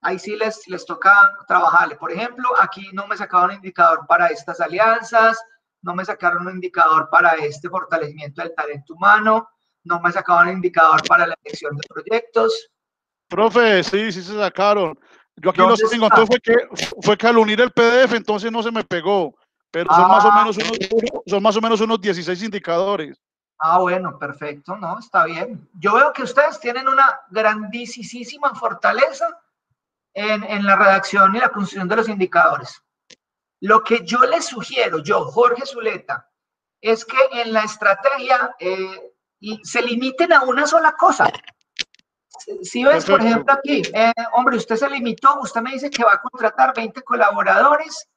Ahí sí les, les toca trabajarle. Por ejemplo, aquí no me sacaron un indicador para estas alianzas, no me sacaron un indicador para este fortalecimiento del talento humano, no me sacaron un indicador para la elección de proyectos. Profe, sí, sí se sacaron. Yo aquí lo tengo, entonces fue que, fue que al unir el PDF entonces no se me pegó, pero son, más o ah. menos unos, son más o menos unos 16 indicadores. Ah, bueno, perfecto, no, está bien. Yo veo que ustedes tienen una grandísima fortaleza en, en la redacción y la construcción de los indicadores. Lo que yo les sugiero, yo, Jorge Zuleta, es que en la estrategia eh, se limiten a una sola cosa. Si ves, por ejemplo, aquí, eh, hombre, usted se limitó, usted me dice que va a contratar 20 colaboradores,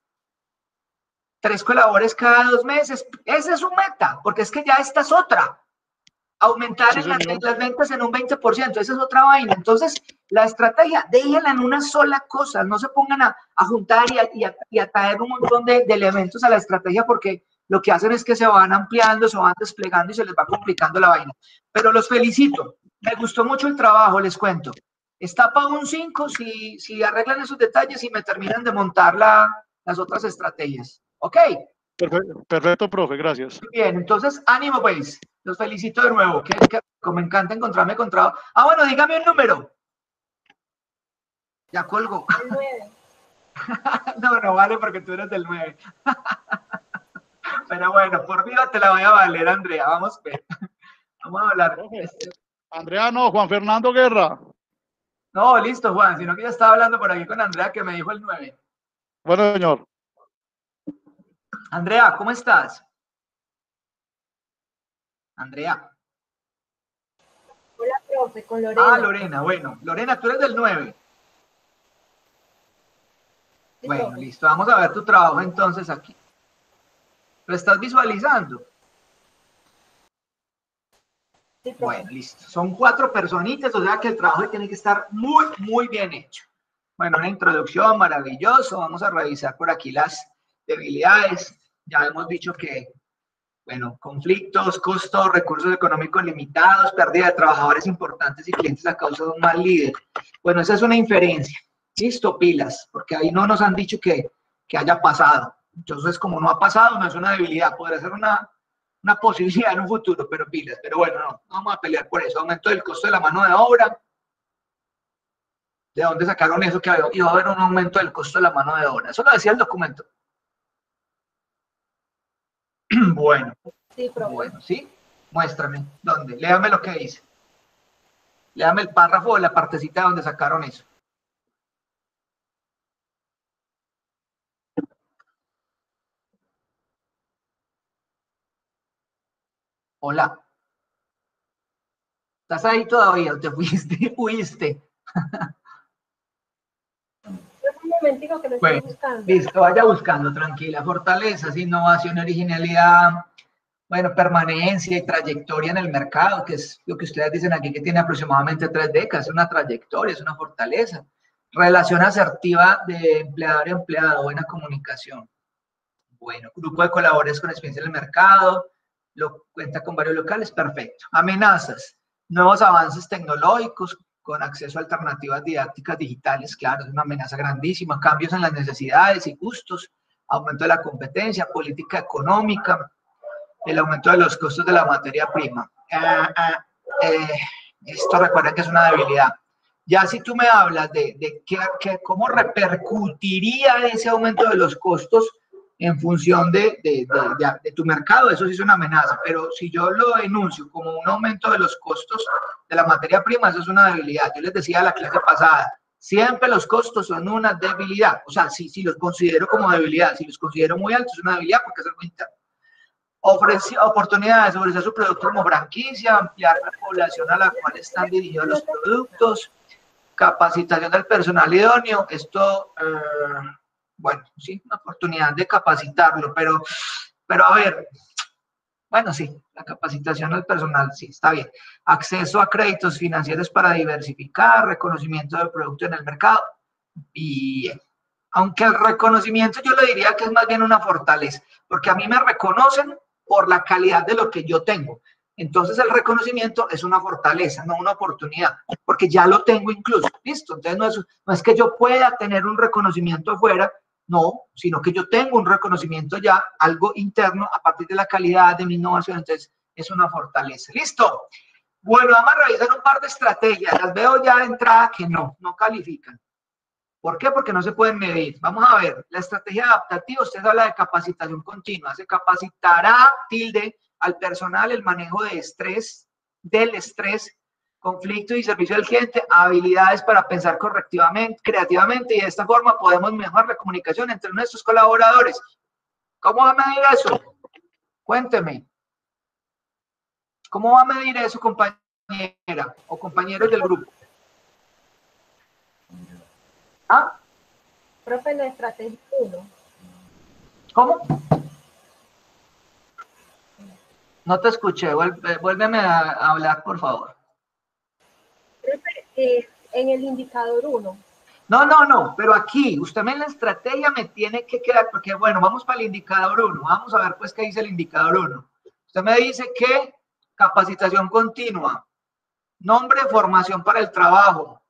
tres colaboradores cada dos meses. Esa es su meta, porque es que ya esta es otra. Aumentar las, ventas en un 20%, esa es otra vaina. Entonces, la estrategia, déjenla en una sola cosa, no se pongan a, juntar y a, traer un montón de, elementos a la estrategia porque lo que hacen es que se van ampliando, se van desplegando y se les va complicando la vaina. Pero los felicito, me gustó mucho el trabajo, les cuento. Está para un 5 si, si arreglan esos detalles y me terminan de montar la, las otras estrategias. ¿Ok? Perfecto, perfecto, profe, gracias. Bien, entonces, ánimo, pues. Los felicito de nuevo. Que, me encanta encontrarme con trabajo. Ah, bueno, dígame un número. Ya colgo. no, no vale porque tú eres del 9. Pero bueno, por vida te la voy a valer, Andrea. Vamos, Vamos a hablar. Andrea, no, Juan Fernando Guerra. No, listo, Juan, sino que ya estaba hablando por aquí con Andrea que me dijo el 9. Bueno, señor. Andrea, ¿cómo estás? Andrea. Hola, profe, con Lorena. Ah, Lorena, bueno. Lorena, tú eres del 9. Bueno, listo. Vamos a ver tu trabajo entonces aquí. ¿Lo estás visualizando? Bueno, listo. Son cuatro personitas, o sea que el trabajo tiene que estar muy, muy bien hecho. Bueno, una introducción maravilloso. Vamos a revisar por aquí las debilidades. Ya hemos dicho que, bueno, conflictos, costos, recursos económicos limitados, pérdida de trabajadores importantes y clientes a causa de un mal líder. Bueno, esa es una inferencia. Listo, pilas, porque ahí no nos han dicho que, que haya pasado. Entonces, como no ha pasado, no es una debilidad, podría ser una, una posibilidad en un futuro, pero pilas. Pero bueno, no, vamos a pelear por eso. Aumento del costo de la mano de obra. ¿De dónde sacaron eso? Que iba a haber un aumento del costo de la mano de obra. Eso lo decía el documento. Bueno. Sí, bueno, ¿sí? Muéstrame. ¿Dónde? Léame lo que dice. Léame el párrafo de la partecita donde sacaron eso. Hola. ¿Estás ahí todavía o te fuiste? ¿Fuiste? un que lo estoy buscando. Listo, vaya buscando, tranquila. Fortalezas, innovación, originalidad, bueno, permanencia y trayectoria en el mercado, que es lo que ustedes dicen aquí, que tiene aproximadamente tres décadas, es una trayectoria, es una fortaleza. Relación asertiva de empleador y empleado, buena comunicación. Bueno, grupo de colaboradores con experiencia en el mercado, lo cuenta con varios locales, perfecto. Amenazas, nuevos avances tecnológicos con acceso a alternativas didácticas digitales, claro, es una amenaza grandísima, cambios en las necesidades y gustos, aumento de la competencia, política económica, el aumento de los costos de la materia prima. Ah, ah, eh, esto recuerden que es una debilidad. Ya si tú me hablas de, de que, cómo repercutiría ese aumento de los costos en función de, de, de, tu mercado, eso sí es una amenaza, pero si yo lo enuncio como un aumento de los costos de la materia prima, eso es una debilidad. Yo les decía a la clase pasada, siempre los costos son una debilidad, o sea, si, si los considero como debilidad, si los considero muy altos, es una debilidad porque es algo interno. Ofrece oportunidades, ofrecer su producto como franquicia, ampliar la población a la cual están dirigidos los productos, capacitación del personal idóneo, esto... Eh, bueno, sí, una oportunidad de capacitarlo, pero, pero a ver, bueno, sí, la capacitación del personal, sí, está bien. Acceso a créditos financieros para diversificar, reconocimiento del producto en el mercado, bien. Aunque el reconocimiento yo le diría que es más bien una fortaleza, porque a mí me reconocen por la calidad de lo que yo tengo. Entonces el reconocimiento es una fortaleza, no una oportunidad, porque ya lo tengo incluso. Listo, entonces no es, no es que yo pueda tener un reconocimiento afuera, no, sino que yo tengo un reconocimiento ya, algo interno a partir de la calidad de mi innovación, entonces es una fortaleza. ¿Listo? Bueno, vamos a revisar un par de estrategias. Las veo ya de entrada que no, no califican. ¿Por qué? Porque no se pueden medir. Vamos a ver, la estrategia adaptativa, usted habla de capacitación continua, se capacitará, tilde, al personal el manejo de estrés, del estrés conflicto y servicio al cliente, habilidades para pensar correctivamente, creativamente y de esta forma podemos mejorar la comunicación entre nuestros colaboradores. ¿Cómo va a medir eso? Cuénteme. ¿Cómo va a medir eso, compañera o compañeros del grupo? ¿Ah? Profe, la estrategia 1. ¿Cómo? No te escuché, vuélveme a hablar, por favor en el indicador 1. No, no, no, pero aquí, usted en la estrategia me tiene que quedar, porque bueno, vamos para el indicador 1, vamos a ver pues qué dice el indicador 1. Usted me dice que capacitación continua, nombre, formación para el trabajo,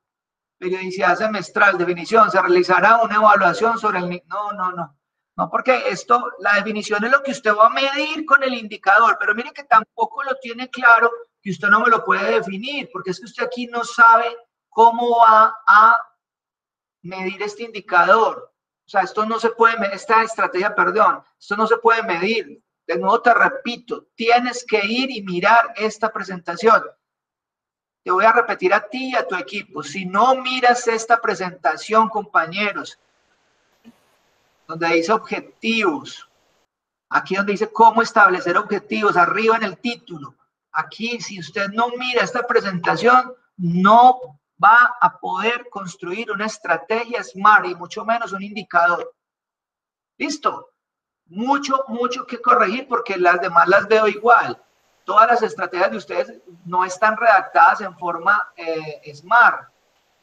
periodicidad semestral, definición, se realizará una evaluación sobre el... No, no, no. No, porque esto, la definición es lo que usted va a medir con el indicador, pero mire que tampoco lo tiene claro que usted no me lo puede definir, porque es que usted aquí no sabe cómo va a medir este indicador. O sea, esto no se puede, esta estrategia, perdón, esto no se puede medir. De nuevo te repito, tienes que ir y mirar esta presentación. Te voy a repetir a ti y a tu equipo. Si no miras esta presentación, compañeros, donde dice objetivos, aquí donde dice cómo establecer objetivos, arriba en el título, aquí si usted no mira esta presentación, no va a poder construir una estrategia SMART y mucho menos un indicador. ¿Listo? Mucho, mucho que corregir porque las demás las veo igual. Todas las estrategias de ustedes no están redactadas en forma eh, SMART.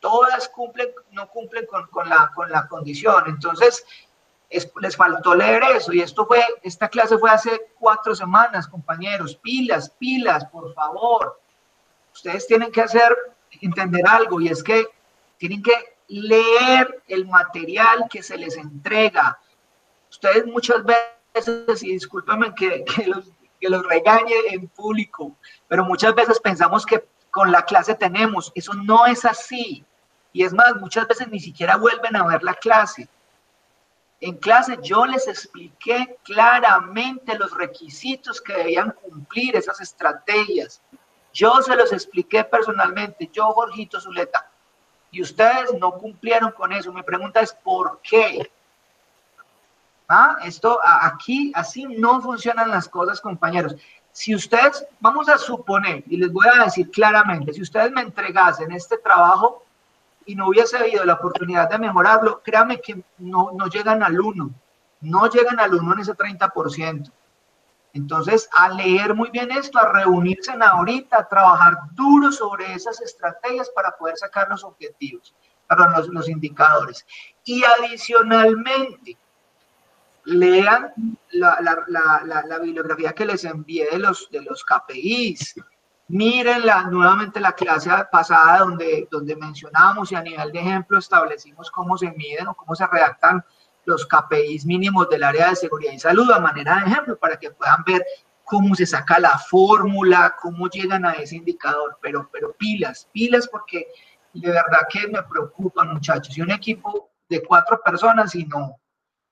Todas cumplen, no cumplen con, con, la, con la condición. Entonces, les faltó leer eso y esto fue, esta clase fue hace cuatro semanas, compañeros, pilas, pilas, por favor. Ustedes tienen que hacer, entender algo y es que tienen que leer el material que se les entrega. Ustedes muchas veces, y discúlpenme que, que, los, que los regañe en público, pero muchas veces pensamos que con la clase tenemos, eso no es así. Y es más, muchas veces ni siquiera vuelven a ver la clase en clase yo les expliqué claramente los requisitos que debían cumplir esas estrategias. Yo se los expliqué personalmente, yo, Jorgito Zuleta, y ustedes no cumplieron con eso. Mi pregunta es, ¿por qué? ¿Ah? Esto aquí, así no funcionan las cosas, compañeros. Si ustedes, vamos a suponer, y les voy a decir claramente, si ustedes me entregasen este trabajo y no hubiese habido la oportunidad de mejorarlo, créame que no, no llegan al 1, no llegan al 1 en ese 30%. Entonces, a leer muy bien esto, a reunirse en ahorita, a trabajar duro sobre esas estrategias para poder sacar los objetivos, perdón, los, los indicadores. Y adicionalmente, lean la, la, la, la, bibliografía que les envié de los, de los KPIs, Miren la, nuevamente la clase pasada donde, donde mencionamos y a nivel de ejemplo establecimos cómo se miden o cómo se redactan los KPIs mínimos del área de seguridad y salud a manera de ejemplo para que puedan ver cómo se saca la fórmula, cómo llegan a ese indicador, pero, pero pilas, pilas porque de verdad que me preocupan muchachos, y un equipo de cuatro personas y no,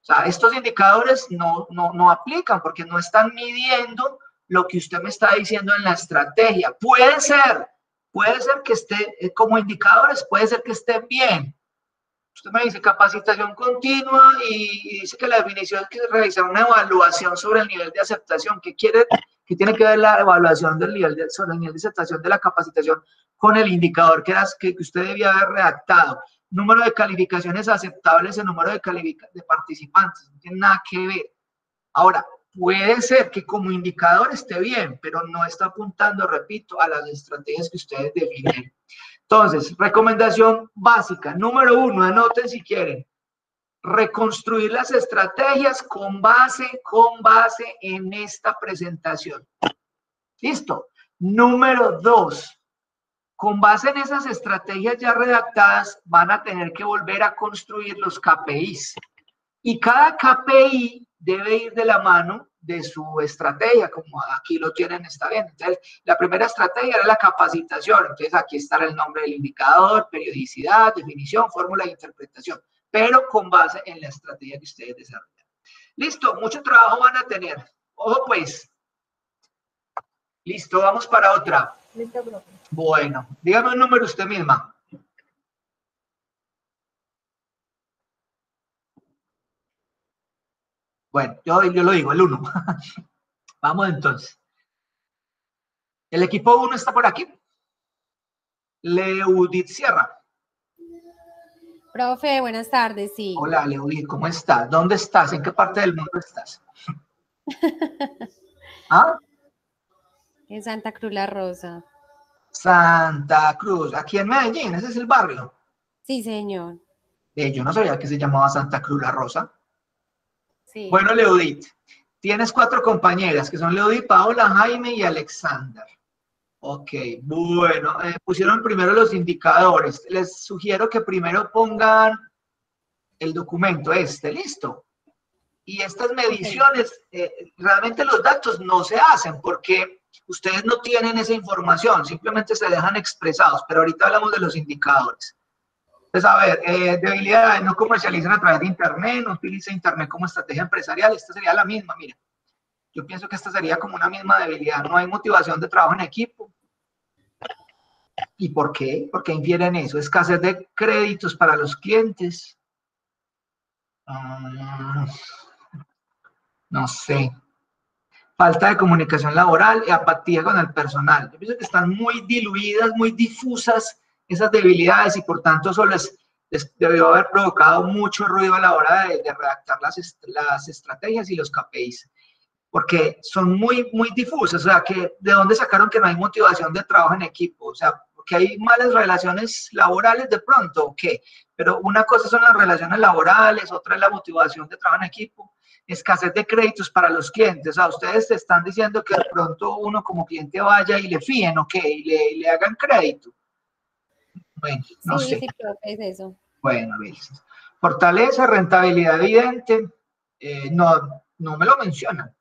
o sea, estos indicadores no, no, no aplican porque no están midiendo lo que usted me está diciendo en la estrategia. Puede ser, puede ser que esté eh, como indicadores, puede ser que estén bien. Usted me dice capacitación continua y, dice que la definición es que realizar una evaluación sobre el nivel de aceptación. ¿Qué quiere? que tiene que ver la evaluación del nivel de, sobre el nivel de aceptación de la capacitación con el indicador que, que usted debía haber redactado? Número de calificaciones aceptables, el número de, de participantes. No tiene nada que ver. Ahora, puede ser que como indicador esté bien, pero no está apuntando, repito, a las estrategias que ustedes definen. Entonces, recomendación básica, número uno, anoten si quieren, reconstruir las estrategias con base, con base en esta presentación. Listo. Número dos, con base en esas estrategias ya redactadas, van a tener que volver a construir los KPIs. Y cada KPI debe ir de la mano de su estrategia, como aquí lo tienen, está bien. Entonces, la primera estrategia era la capacitación. Entonces, aquí está el nombre del indicador, periodicidad, definición, fórmula de interpretación, pero con base en la estrategia que ustedes desarrollan. Listo, mucho trabajo van a tener. Ojo, pues. Listo, vamos para otra. Bueno, dígame un número usted misma. Bueno, yo, yo lo digo, el 1. Vamos entonces. El equipo 1 está por aquí. Leudit Sierra. Profe, buenas tardes, sí. Hola, Leudit, ¿cómo estás? ¿Dónde estás? ¿En qué parte del mundo estás? ¿Ah? En Santa Cruz La Rosa. Santa Cruz, aquí en Medellín, ese es el barrio. Sí, señor. Eh, yo no sabía que se llamaba Santa Cruz La Rosa. Sí. Bueno, Leudit, tienes cuatro compañeras que son Leudit, Paola, Jaime y Alexander. Ok, bueno, eh, pusieron primero los indicadores. Les sugiero que primero pongan el documento este, listo. Y estas mediciones, eh, realmente los datos no se hacen porque ustedes no tienen esa información, simplemente se dejan expresados, pero ahorita hablamos de los indicadores. Entonces, a ver, eh, debilidades, no comercializan a través de Internet, no utiliza Internet como estrategia empresarial, esta sería la misma, mira. Yo pienso que esta sería como una misma debilidad, no hay motivación de trabajo en equipo. ¿Y por qué? Porque infieren eso, escasez de créditos para los clientes. Ah, no sé. Falta de comunicación laboral y apatía con el personal. Yo pienso que están muy diluidas, muy difusas esas debilidades y por tanto eso les, les debió haber provocado mucho ruido a la hora de, redactar las, las estrategias y los KPIs, porque son muy, muy difusas, o sea, que de dónde sacaron que no hay motivación de trabajo en equipo, o sea, porque hay malas relaciones laborales de pronto, ¿o qué? Pero una cosa son las relaciones laborales, otra es la motivación de trabajo en equipo, escasez de créditos para los clientes, o sea, ustedes te están diciendo que de pronto uno como cliente vaya y le fíen, ¿o? Y le, le hagan crédito. Bueno, no sí, sé. sí, profe, es eso. Bueno, Vilces. Fortaleza, rentabilidad evidente, eh, no, no me lo mencionan.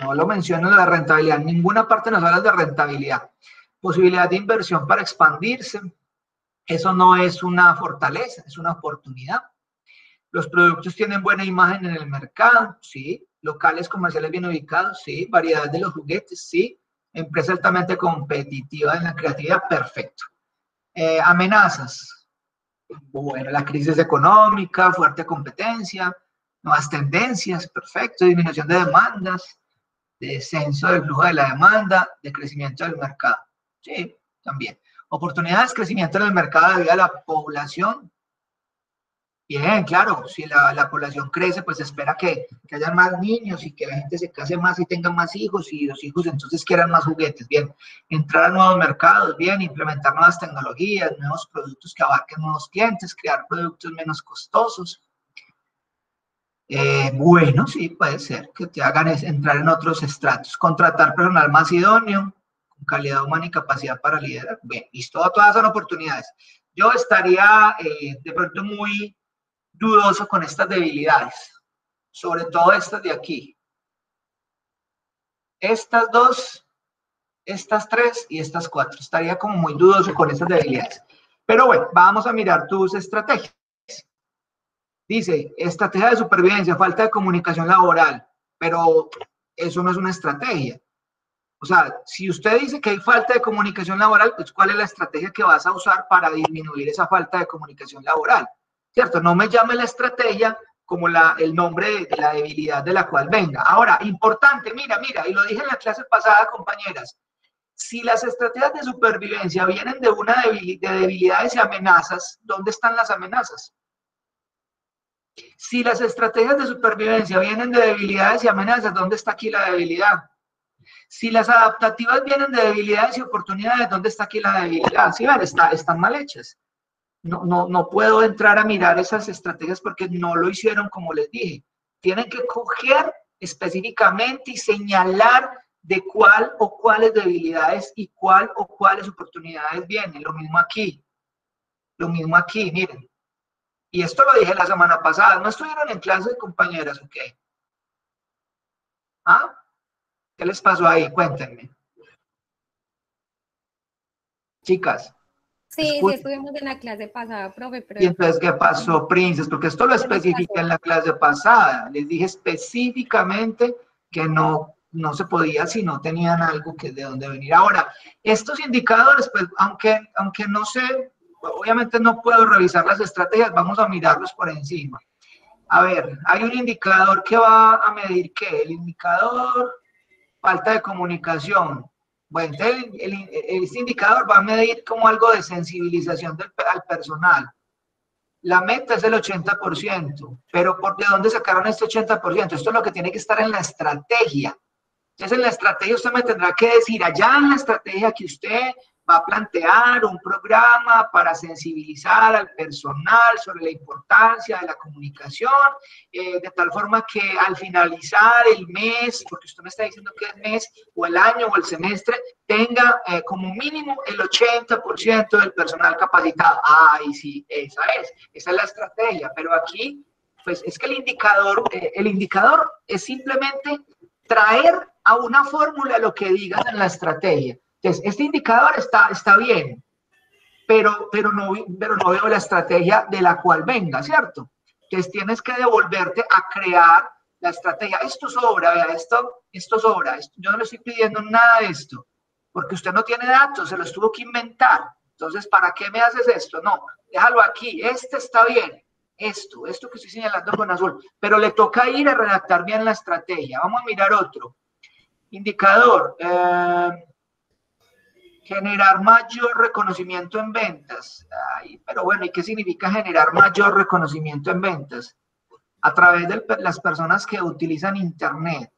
No lo mencionan la rentabilidad. En ninguna parte nos hablan de rentabilidad. Posibilidad de inversión para expandirse. Eso no es una fortaleza, es una oportunidad. Los productos tienen buena imagen en el mercado, sí. Locales comerciales bien ubicados, sí. Variedad de los juguetes, sí. Empresa altamente competitiva en la creatividad, perfecto. Eh, amenazas. Bueno, la crisis económica, fuerte competencia, nuevas tendencias, perfecto, disminución de demandas, descenso del flujo de la demanda, de crecimiento del mercado. Sí, también. Oportunidades, crecimiento en el mercado debido a la población. Bien, claro, si la, la población crece, pues espera que, que haya más niños y que la gente se case más y tenga más hijos y los hijos entonces quieran más juguetes. Bien, entrar a nuevos mercados, bien, implementar nuevas tecnologías, nuevos productos que abarquen nuevos clientes, crear productos menos costosos. Eh, bueno, sí, puede ser que te hagan entrar en otros estratos. Contratar personal más idóneo, con calidad humana y capacidad para liderar. Bien, listo, todas son oportunidades. Yo estaría eh, de pronto muy dudoso con estas debilidades, sobre todo estas de aquí. Estas dos, estas tres y estas cuatro. Estaría como muy dudoso con estas debilidades. Pero bueno, vamos a mirar tus estrategias. Dice, estrategia de supervivencia, falta de comunicación laboral, pero eso no es una estrategia. O sea, si usted dice que hay falta de comunicación laboral, pues ¿cuál es la estrategia que vas a usar para disminuir esa falta de comunicación laboral? ¿Cierto? No me llame la estrategia como la, el nombre de la debilidad de la cual venga. Ahora, importante, mira, mira, y lo dije en la clase pasada, compañeras, si las estrategias de supervivencia vienen de una debili- de debilidades y amenazas, ¿dónde están las amenazas? Si las estrategias de supervivencia vienen de debilidades y amenazas, ¿dónde está aquí la debilidad? Si las adaptativas vienen de debilidades y oportunidades, ¿dónde está aquí la debilidad? Sí, ven, está, están mal hechas. No, no, no puedo entrar a mirar esas estrategias porque no lo hicieron como les dije. Tienen que coger específicamente y señalar de cuál o cuáles debilidades y cuál o cuáles oportunidades vienen. Lo mismo aquí. Lo mismo aquí, miren. Y esto lo dije la semana pasada. ¿No estuvieron en clase, compañeras? ¿O qué? ¿Ah? ¿Qué les pasó ahí? Cuéntenme. Chicas. Sí, sí, estuvimos en la clase pasada, profe, pero ¿Y entonces qué pasó, Princes? Porque esto lo ¿Qué nos especifiqué en la clase pasada. Les dije específicamente que no, no se podía si no tenían algo que de dónde venir. Ahora, estos indicadores, pues, aunque, aunque no sé, obviamente no puedo revisar las estrategias, vamos a mirarlos por encima. A ver, hay un indicador que va a medir qué? El indicador falta de comunicación. Bueno, entonces este indicador va a medir como algo de sensibilización del al personal. La meta es el 80%, pero ¿por de dónde sacaron este 80%? Esto es lo que tiene que estar en la estrategia. Entonces, en la estrategia usted me tendrá que decir, allá en la estrategia que usted va a plantear un programa para sensibilizar al personal sobre la importancia de la comunicación, eh, de tal forma que al finalizar el mes, porque usted me está diciendo que el mes o el año o el semestre, tenga eh, como mínimo el 80% del personal capacitado. Ay, sí, esa es, esa es la estrategia, pero aquí, pues es que el indicador, eh, el indicador es simplemente traer a una fórmula lo que digas en la estrategia. Entonces, este indicador está, está bien, pero, pero, no, pero no veo la estrategia de la cual venga, ¿cierto? Entonces, tienes que devolverte a crear la estrategia. Esto sobra, vea, esto, esto sobra. yo no le estoy pidiendo nada de esto, porque usted no tiene datos, se los tuvo que inventar. Entonces, ¿para qué me haces esto? No, déjalo aquí. Este está bien. Esto, esto que estoy señalando con azul. Pero le toca ir a redactar bien la estrategia. Vamos a mirar otro. Indicador. Eh, generar mayor reconocimiento en ventas. pero bueno, ¿y qué significa generar mayor reconocimiento en ventas? A través de las personas que utilizan Internet.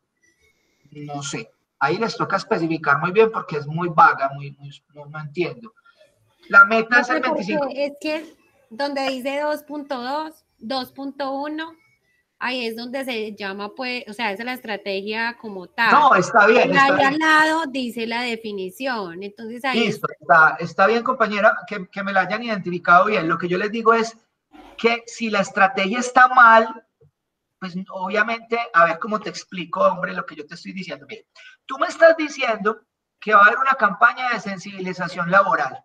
No sé. Ahí les toca especificar muy bien porque es muy vaga, muy, muy no, entiendo. La meta es el 25. Es que donde dice 2.2, 2.1 ahí es donde se llama, pues, o sea, es la estrategia como tal. No, está bien. ahí al lado dice la definición. Entonces ahí. Listo, está, está, bien, compañera, que, que, me la hayan identificado bien. Lo que yo les digo es que si la estrategia está mal, pues obviamente, a ver cómo te explico, hombre, lo que yo te estoy diciendo. Bien, tú me estás diciendo que va a haber una campaña de sensibilización laboral.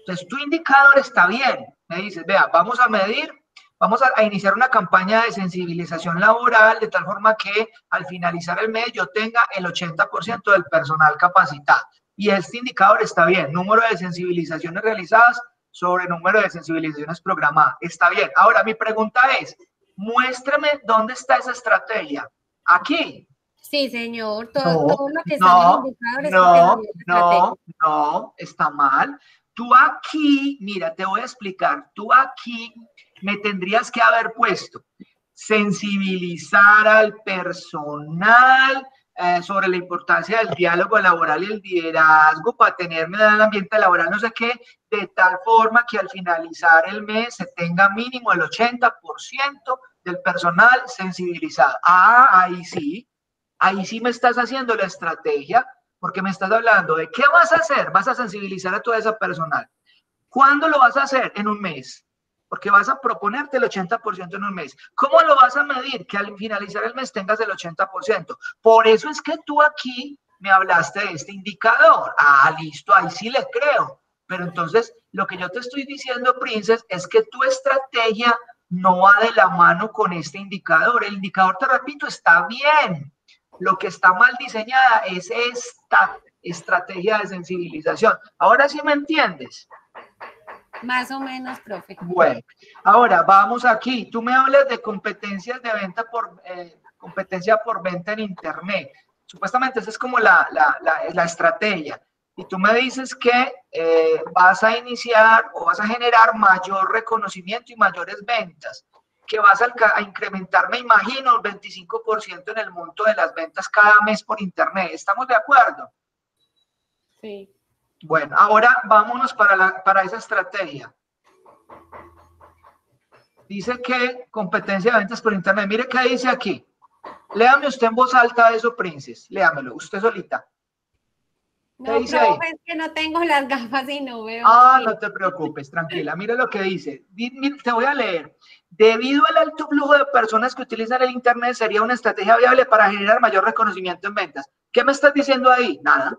Entonces, tu indicador está bien. Me dices, vea, vamos a medir Vamos a, iniciar una campaña de sensibilización laboral de tal forma que al finalizar el mes yo tenga el 80% del personal capacitado. Y este indicador está bien, número de sensibilizaciones realizadas sobre número de sensibilizaciones programadas. Está bien. Ahora mi pregunta es, muéstrame dónde está esa estrategia. Aquí. Sí, señor. Todo, lo que no, está no, no, no, está mal. Tú aquí, mira, te voy a explicar. Tú aquí me tendrías que haber puesto sensibilizar al personal eh, sobre la importancia del diálogo laboral y el liderazgo para tenerme en el ambiente laboral, no sé qué, de tal forma que al finalizar el mes se tenga mínimo el 80% del personal sensibilizado. Ah, ahí sí, ahí sí me estás haciendo la estrategia, porque me estás hablando de qué vas a hacer, vas a sensibilizar a toda esa personal. ¿Cuándo lo vas a hacer? En un mes porque vas a proponerte el 80% en un mes. ¿Cómo lo vas a medir? Que al finalizar el mes tengas el 80%. Por eso es que tú aquí me hablaste de este indicador. Ah, listo, ahí sí le creo. Pero entonces, lo que yo te estoy diciendo, Princess, es que tu estrategia no va de la mano con este indicador. El indicador, te repito, está bien. Lo que está mal diseñada es esta estrategia de sensibilización. Ahora sí me entiendes. Más o menos, profe. Bueno, ahora vamos aquí. Tú me hablas de competencias de venta por eh, competencia por venta en Internet. Supuestamente esa es como la, la, la, estrategia. Y tú me dices que eh, vas a iniciar o vas a generar mayor reconocimiento y mayores ventas, que vas a, a incrementar, me imagino, el 25% en el monto de las ventas cada mes por Internet. ¿Estamos de acuerdo? Sí. Bueno, ahora vámonos para, la, para esa estrategia. Dice que competencia de ventas por internet. Mire qué dice aquí. Léame usted en voz alta eso, Princes. Léamelo, usted solita. No, dice ahí? es que no tengo las gafas y no veo. Ah, no te preocupes, tranquila. Mira lo que dice. Te voy a leer. Debido al alto flujo de personas que utilizan el Internet, sería una estrategia viable para generar mayor reconocimiento en ventas. ¿Qué me estás diciendo ahí? Nada.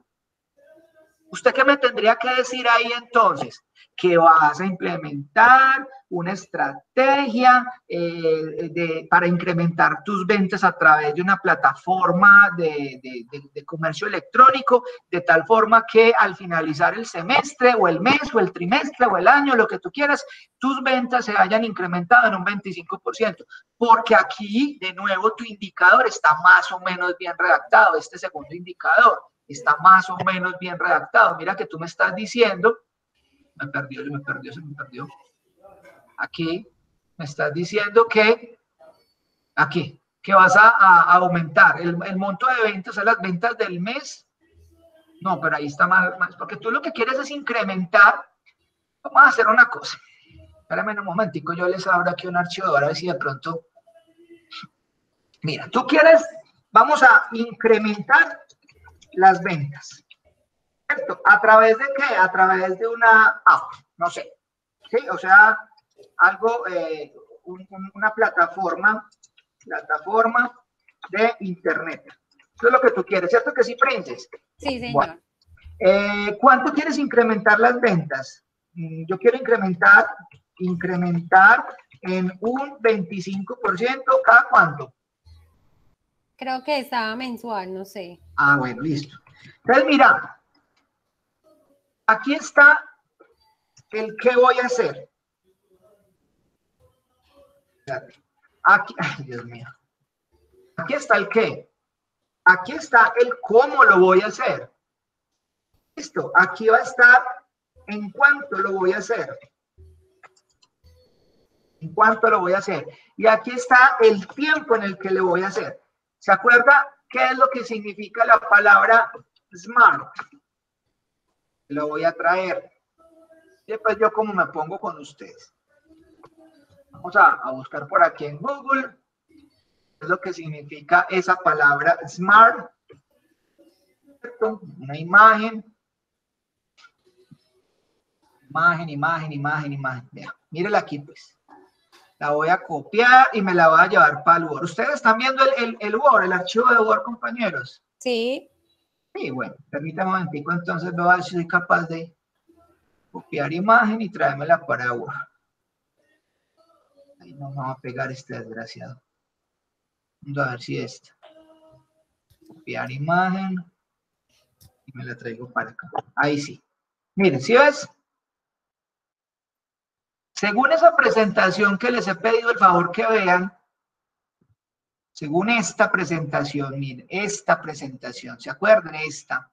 ¿Usted qué me tendría que decir ahí entonces? Que vas a implementar una estrategia eh, de, para incrementar tus ventas a través de una plataforma de, de, comercio electrónico, de tal forma que al finalizar el semestre o el mes o el trimestre o el año, lo que tú quieras, tus ventas se hayan incrementado en un 25%. Porque aquí, de nuevo, tu indicador está más o menos bien redactado, este segundo indicador está más o menos bien redactado. Mira que tú me estás diciendo, me perdió, se me perdió, se me perdió. Aquí me estás diciendo que, aquí, que vas a, aumentar el, monto de ventas, o las ventas del mes No, pero ahí está mal, mal, porque tú lo que quieres es incrementar. Vamos a hacer una cosa. Espérame un momentico, yo les abro aquí un archivo ahora a ver si de pronto... Mira, tú quieres, vamos a incrementar las ventas. ¿Cierto? ¿A través de qué? A través de una app, no sé. ¿Sí? O sea, algo, eh, un- un- una plataforma, plataforma de internet. Eso es lo que tú quieres, ¿cierto que sí, Princes? Sí, señor. Bueno. Eh, ¿Cuánto quieres incrementar las ventas? Mm, Yo quiero incrementar, incrementar en un 25%, ¿cada cuánto? Creo que estaba mensual, no sé. Ah, bueno, listo. Entonces, mira, aquí está el qué voy a hacer. Aquí, ay, Dios mío. Aquí está el qué. Aquí está el cómo lo voy a hacer. Listo, aquí va a estar en cuánto lo voy a hacer. En cuánto lo voy a hacer. Y aquí está el tiempo en el que le voy a hacer. ¿Se acuerda qué es lo que significa la palabra smart? Lo voy a traer. Y después yo como me pongo con ustedes. Vamos a, a buscar por aquí en Google es lo que significa esa palabra smart. Una imagen. Imagen, imagen, imagen, imagen. Vea, mírela aquí pues. La voy a copiar y me la voy a llevar para el Word. ¿Ustedes están viendo el, el, el Word, el archivo de Word, compañeros? Sí, Sí, bueno, permítame un momentico, entonces voy a ver si soy capaz de copiar imagen y traérmela para Word. Ahí no me va a pegar este desgraciado. Vamos a ver si esta. Copiar imagen y me la traigo para acá. Ahí sí. Miren, ¿sí ves? Según esa presentación que les he pedido el favor que vean, según esta presentación, miren, esta presentación, ¿se acuerdan? Esta.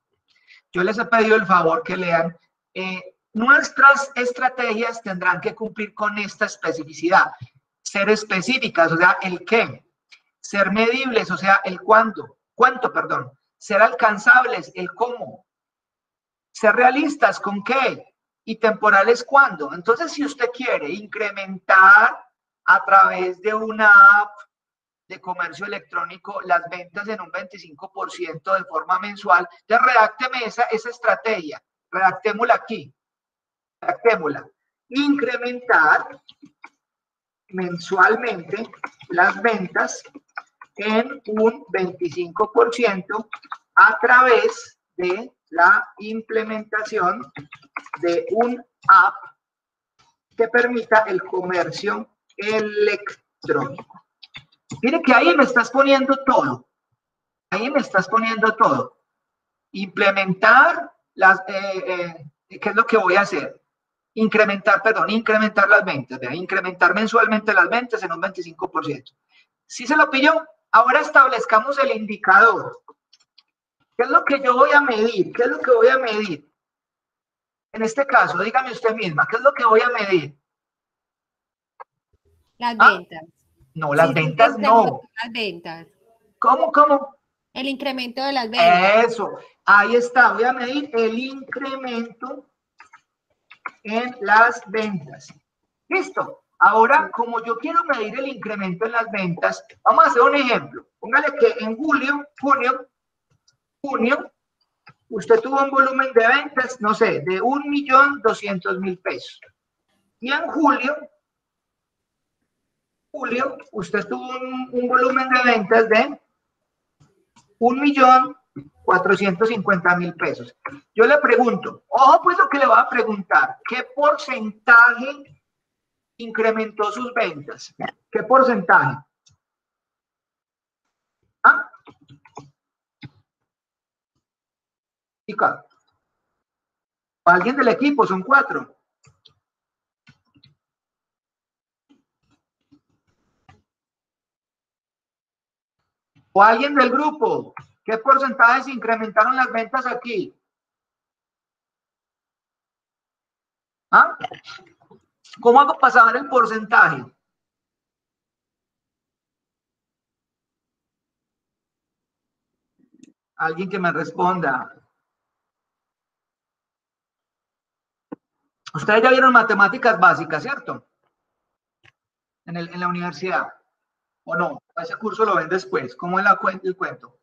Yo les he pedido el favor que lean. eh, nuestras estrategias tendrán que cumplir con esta especificidad. Ser específicas, o sea, el qué. Ser medibles, o sea, el cuándo. ¿Cuánto, perdón? Ser alcanzables, el cómo. Ser realistas, ¿con qué? Y temporales, ¿cuándo? Entonces, si usted quiere incrementar a través de una app, de comercio electrónico las ventas en un 25% de forma mensual. Ya redácteme esa, esa estrategia, redactémosla aquí, redactémosla. Incrementar mensualmente las ventas en un 25% a través de la implementación de un app que permita el comercio electrónico. Mire que ahí me estás poniendo todo. Ahí me estás poniendo todo. Implementar las, eh, eh, ¿qué es lo que voy a hacer? Incrementar, perdón, incrementar las ventas, ¿vea? incrementar mensualmente las ventas en un 25%. Si se lo pilló, ahora establezcamos el indicador. ¿Qué es lo que yo voy a medir? ¿Qué es lo que voy a medir? En este caso, dígame usted misma, ¿qué es lo que voy a medir? las Ah, ventas. No, las Sí, ventas sí, no. Las ventas. ¿Cómo, cómo? El incremento de las ventas. Eso, ahí está, voy a medir el incremento en las ventas. Listo. Ahora, como yo quiero medir el incremento en las ventas, vamos a hacer un ejemplo. Póngale que en julio, junio, junio, usted tuvo un volumen de ventas, no sé, de un millón doscientos mil pesos. Y en julio, julio, usted tuvo un, volumen de ventas de un millón cuatrocientos cincuenta mil pesos. Yo le pregunto, ojo pues lo que le voy a preguntar, ¿qué porcentaje incrementó sus ventas? ¿Qué porcentaje? ¿Ah? ¿Alguien del equipo? Son cuatro. O alguien del grupo, ¿qué porcentaje se incrementaron las ventas aquí? ¿Ah? ¿Cómo hago para saber el porcentaje? Alguien que me responda. Ustedes ya vieron matemáticas básicas, ¿cierto? En, en la universidad. ¿O no? Ese curso lo ven después. ¿Cómo es la, el cuento?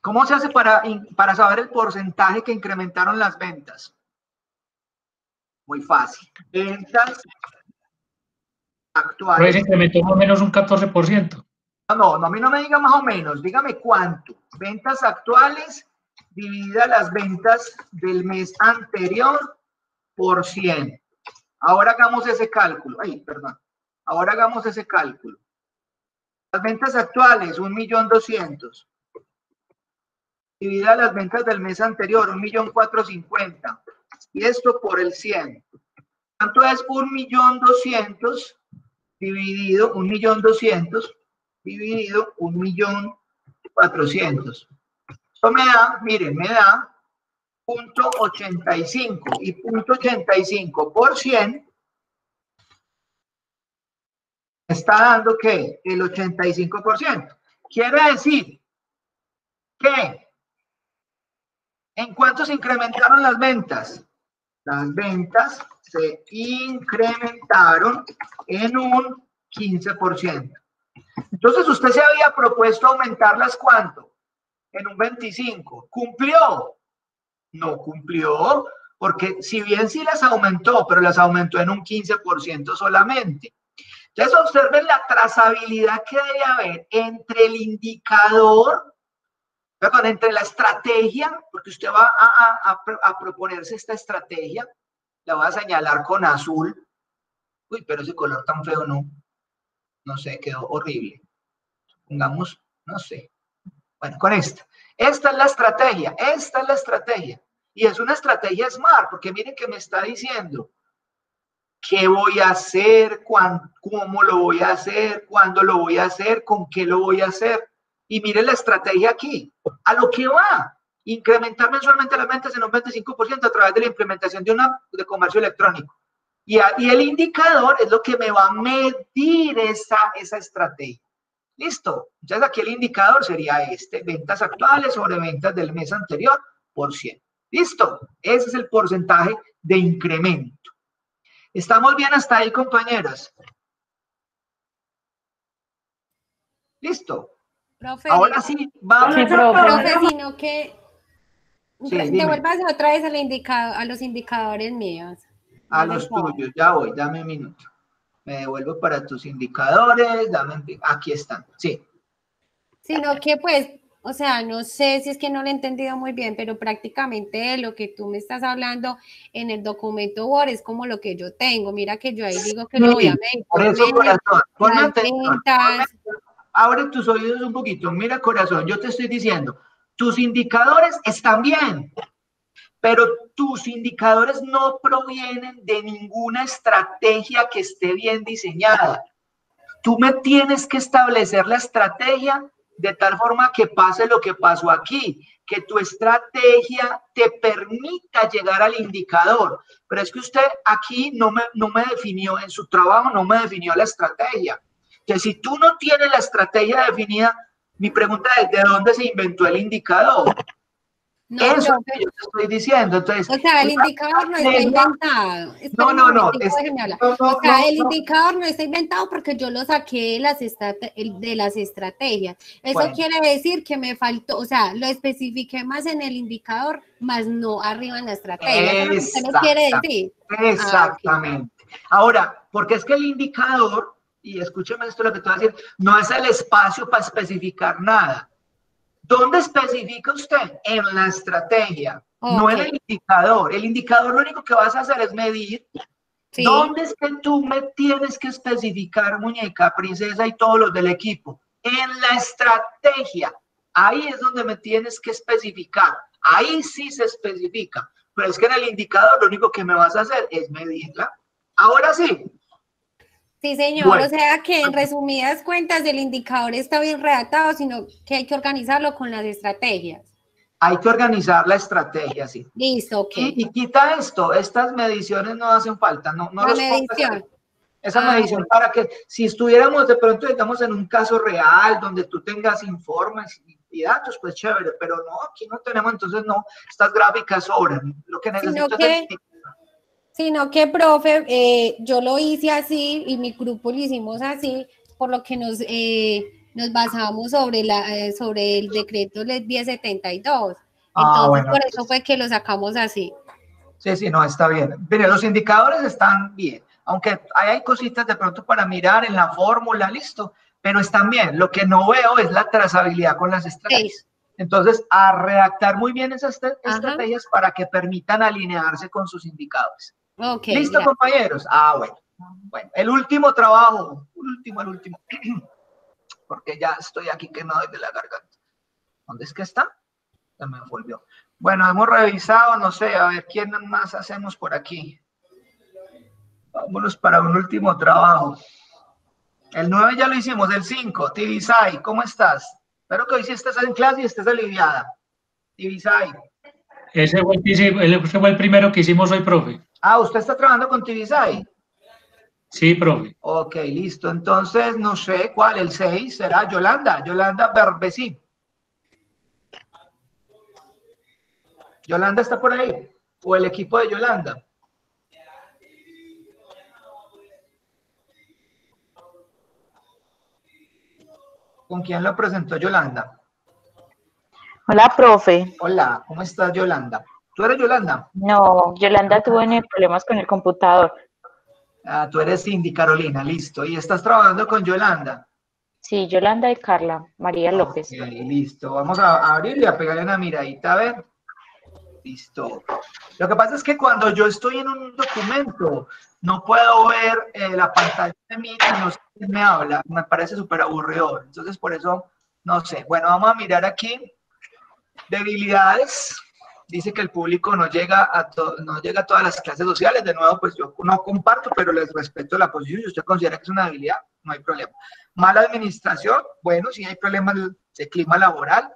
¿Cómo se hace para, para saber el porcentaje que incrementaron las ventas? Muy fácil. Ventas Pues actuales. incrementó más o menos un 14%. No, no, no, a mí no me diga más o menos, dígame cuánto. Ventas actuales dividida las ventas del mes anterior por 100. Ahora hagamos ese cálculo. Ay, perdón. Ahora hagamos ese cálculo. Las ventas actuales, 1.200.000. Dividida las ventas del mes anterior, 1.450.000. Y esto por el 100. ¿Cuánto es 1.200.000 dividido 1.200.000? dividido un millón cuatrocientos. Esto me da, miren, me da punto 85 y punto 85 por 100 está dando que el 85%. Quiere decir que ¿en cuánto se incrementaron las ventas? Las ventas se incrementaron en un 15%. Entonces usted se había propuesto aumentarlas cuánto? En un 25. ¿Cumplió? No cumplió, porque si bien sí las aumentó, pero las aumentó en un 15% solamente. Entonces observen la trazabilidad que debe haber entre el indicador, perdón, entre la estrategia, porque usted va a, a- a pro- a proponerse esta estrategia, la voy a señalar con azul. Uy, pero ese color tan feo no no sé, quedó horrible. Pongamos, no sé. Bueno, con esta. Esta es la estrategia, esta es la estrategia. Y es una estrategia smart, porque miren que me está diciendo qué voy a hacer, cómo lo voy a hacer, cuándo lo voy a hacer, con qué lo voy a hacer. Y miren la estrategia aquí, a lo que va. Incrementar mensualmente las ventas en un 25% a través de la implementación de una de comercio electrónico. Y, a- y el indicador es lo que me va a medir esa, esa estrategia. Listo. Entonces aquí el indicador sería este, ventas actuales sobre ventas del mes anterior por 100. Listo. Ese es el porcentaje de incremento. ¿Estamos bien hasta ahí, compañeras? Listo. Profe, Ahora sí, vamos Sí, a profe. profe, sino que Sí, dime. devuélvase otra vez al indicado, a los indicadores míos. a No los tuyos. Ya voy, dame un minuto. Me devuelvo para tus indicadores. Dame, aquí están. Sí. Sino que pues, o sea, no sé si es que no lo he entendido muy bien, pero prácticamente lo que tú me estás hablando en el documento Word es como lo que yo tengo. Mira que yo ahí digo que lo voy a medir. Por eso, corazón, atención, abre tus oídos un poquito. Mira, corazón, yo te estoy diciendo, tus indicadores están bien, pero tus indicadores no provienen de ninguna estrategia que esté bien diseñada. Tú me tienes que establecer la estrategia de tal forma que pase lo que pasó aquí, que tu estrategia te permita llegar al indicador. Pero es que usted aquí no me, no me definió, en su trabajo no me definió la estrategia. Que si tú no tienes la estrategia definida, mi pregunta es, ¿de dónde se inventó el indicador? No, Eso es lo que yo te estoy diciendo. Entonces, o sea, el indicador no está inventado. Espera No, no, no, es- no, O sea, el indicador no está inventado porque yo lo saqué de las, de las estrategias. Eso Bueno. quiere decir que me faltó, o sea, lo especifiqué más en el indicador, más no arriba en la estrategia. Eso es lo que usted nos quiere decir. Exactamente. Ahora, porque es que el indicador, y escúcheme esto lo que te voy a decir, no es el espacio para especificar nada. ¿Dónde especifica usted? En la estrategia, no en el indicador. El indicador lo único que vas a hacer es medir. Sí. ¿Dónde es que tú me tienes que especificar, muñeca, princesa y todos los del equipo? En la estrategia. Ahí es donde me tienes que especificar. Ahí sí se especifica. Pero es que en el indicador lo único que me vas a hacer es medirla. Ahora sí, Sí, señor. Bueno. O sea que en resumidas cuentas el indicador está bien redactado, sino que hay que organizarlo con las estrategias. hay que organizar la estrategia, sí. Listo, ok. Y, y quita esto, estas mediciones no hacen falta, no, no La medición. Esa Ah, medición para que si estuviéramos de pronto, digamos, en un caso real donde tú tengas informes y y datos, pues chévere, pero no, aquí no tenemos, entonces no, estas gráficas sobran. Lo que necesito que, sino que, profe, eh, yo lo hice así y mi grupo lo hicimos así, por lo que nos, eh, nos basamos sobre, la, eh, sobre el decreto del 1072. Ah, entonces, por eso fue que lo sacamos así. Sí, sí, no, está bien. Mire, los indicadores están bien, aunque hay cositas de pronto para mirar en la fórmula, listo, pero están bien. Lo que no veo es la trazabilidad con las estrategias. Entonces, a redactar muy bien esas estrategias para que permitan alinearse con sus indicadores. Okay, ¿Listo, compañeros? Ah, bueno. Bueno, el último trabajo, último, el último, porque ya estoy aquí que no doy de la garganta. ¿Dónde es que está? Ya me volvió. Bueno, hemos revisado, no sé, a ver, ¿quién más hacemos por aquí? Vámonos para un último trabajo. El 9 ya lo hicimos, el 5, Tibisay, ¿cómo estás? Espero que hoy sí estés en clase y estés aliviada. Tibisay. Ese fue, ese fue el primero que hicimos hoy, profe. Ah, ¿usted está trabajando con Tibisay? Sí, profe. Ok, listo. Entonces, no sé cuál, el 6 será Yolanda, Yolanda Berbesí. Yolanda está por ahí, o el equipo de Yolanda. ¿Con quién lo presentó Yolanda? Hola, profe. Hola, ¿cómo estás, Yolanda? ¿Tú eres Yolanda? No, Yolanda tuvo problemas con el computador. Ah, tú eres Cindy, Carolina, listo. ¿Y estás trabajando con Yolanda? Sí, Yolanda y Carla, María López. listo. Vamos a abrir y a pegarle una miradita, a ver. Listo. Lo que pasa es que cuando yo estoy en un documento, no puedo ver eh, la pantalla de mí y no sé quién me habla. Me parece súper aburrido. Entonces, por eso, no sé. Bueno, vamos a mirar aquí. Debilidades. Dice que el público no llega, a no llega a todas las clases sociales. De nuevo, pues yo no comparto, pero les respeto la posición. Si usted considera que es una debilidad, no hay problema. Mala administración. Bueno, si hay problemas de clima laboral,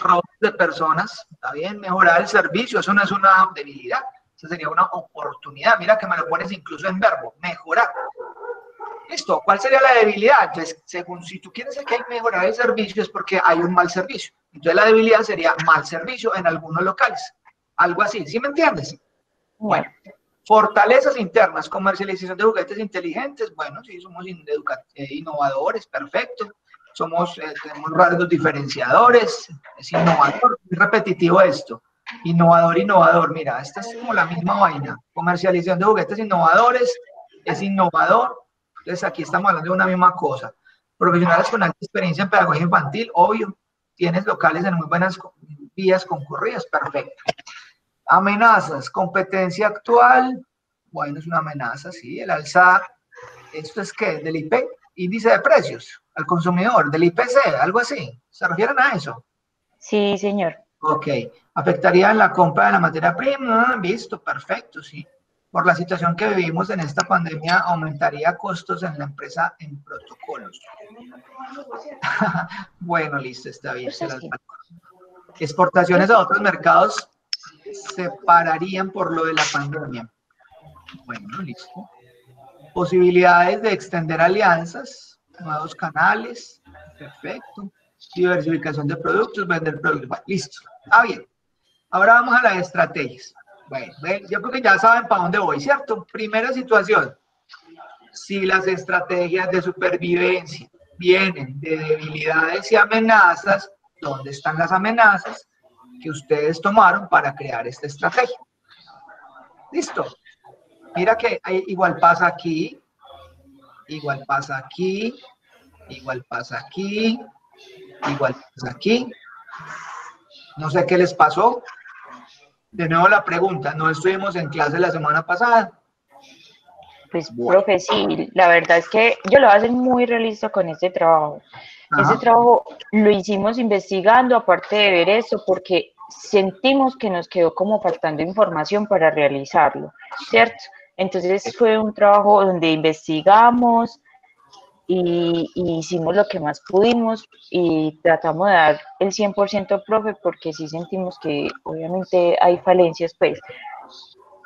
robos de personas, está bien, mejorar el servicio, eso no es una debilidad, eso sería una oportunidad. Mira que me lo pones incluso en verbo, mejorar. Listo, ¿cuál sería la debilidad? Pues según si tú quieres que hay mejorar el servicio es porque hay un mal servicio. Entonces la debilidad sería mal servicio en algunos locales. Algo así, ¿sí me entiendes? Bueno, fortalezas internas, comercialización de juguetes inteligentes, bueno, sí, somos eh, innovadores, perfecto somos, eh, tenemos rasgos diferenciadores, es innovador, es repetitivo esto, innovador, innovador, mira, esta es como la misma vaina, comercialización de juguetes innovadores, es innovador, entonces aquí estamos hablando de una misma cosa, profesionales con alta experiencia en pedagogía infantil, obvio, tienes locales en muy buenas vías concurridas, perfecto. Amenazas, competencia actual, bueno, es una amenaza, sí, el alza, ¿esto es qué? ¿Del IP? Índice de precios, al consumidor, del IPC, algo así. ¿Se refieren a eso? Sí, señor. Ok. ¿Afectaría la compra de la materia prima? Visto, perfecto, sí. Por la situación que vivimos en esta pandemia, aumentaría costos en la empresa en protocolos. bueno, listo, está bien. Exportaciones a otros mercados se pararían por lo de la pandemia. Bueno, listo. Posibilidades de extender alianzas, nuevos canales, perfecto, diversificación de productos, vender productos, listo, ah bien. Ahora vamos a las estrategias. Bueno, yo creo que ya saben para dónde voy, ¿cierto? Primera situación, si las estrategias de supervivencia vienen de debilidades y amenazas, ¿dónde están las amenazas que ustedes tomaron para crear esta estrategia? Listo. Mira que igual pasa aquí, igual pasa aquí, igual pasa aquí, igual pasa aquí. No sé qué les pasó. De nuevo la pregunta, no estuvimos en clase la semana pasada. Pues, profe, sí, la verdad es que yo lo voy a hacer muy realista con este trabajo. Ese trabajo lo hicimos investigando, aparte de ver eso, porque sentimos que nos quedó como faltando información para realizarlo, ¿cierto? Entonces fue un trabajo donde investigamos y, hicimos lo que más pudimos y tratamos de dar el 100% profe porque sí sentimos que obviamente hay falencias pues.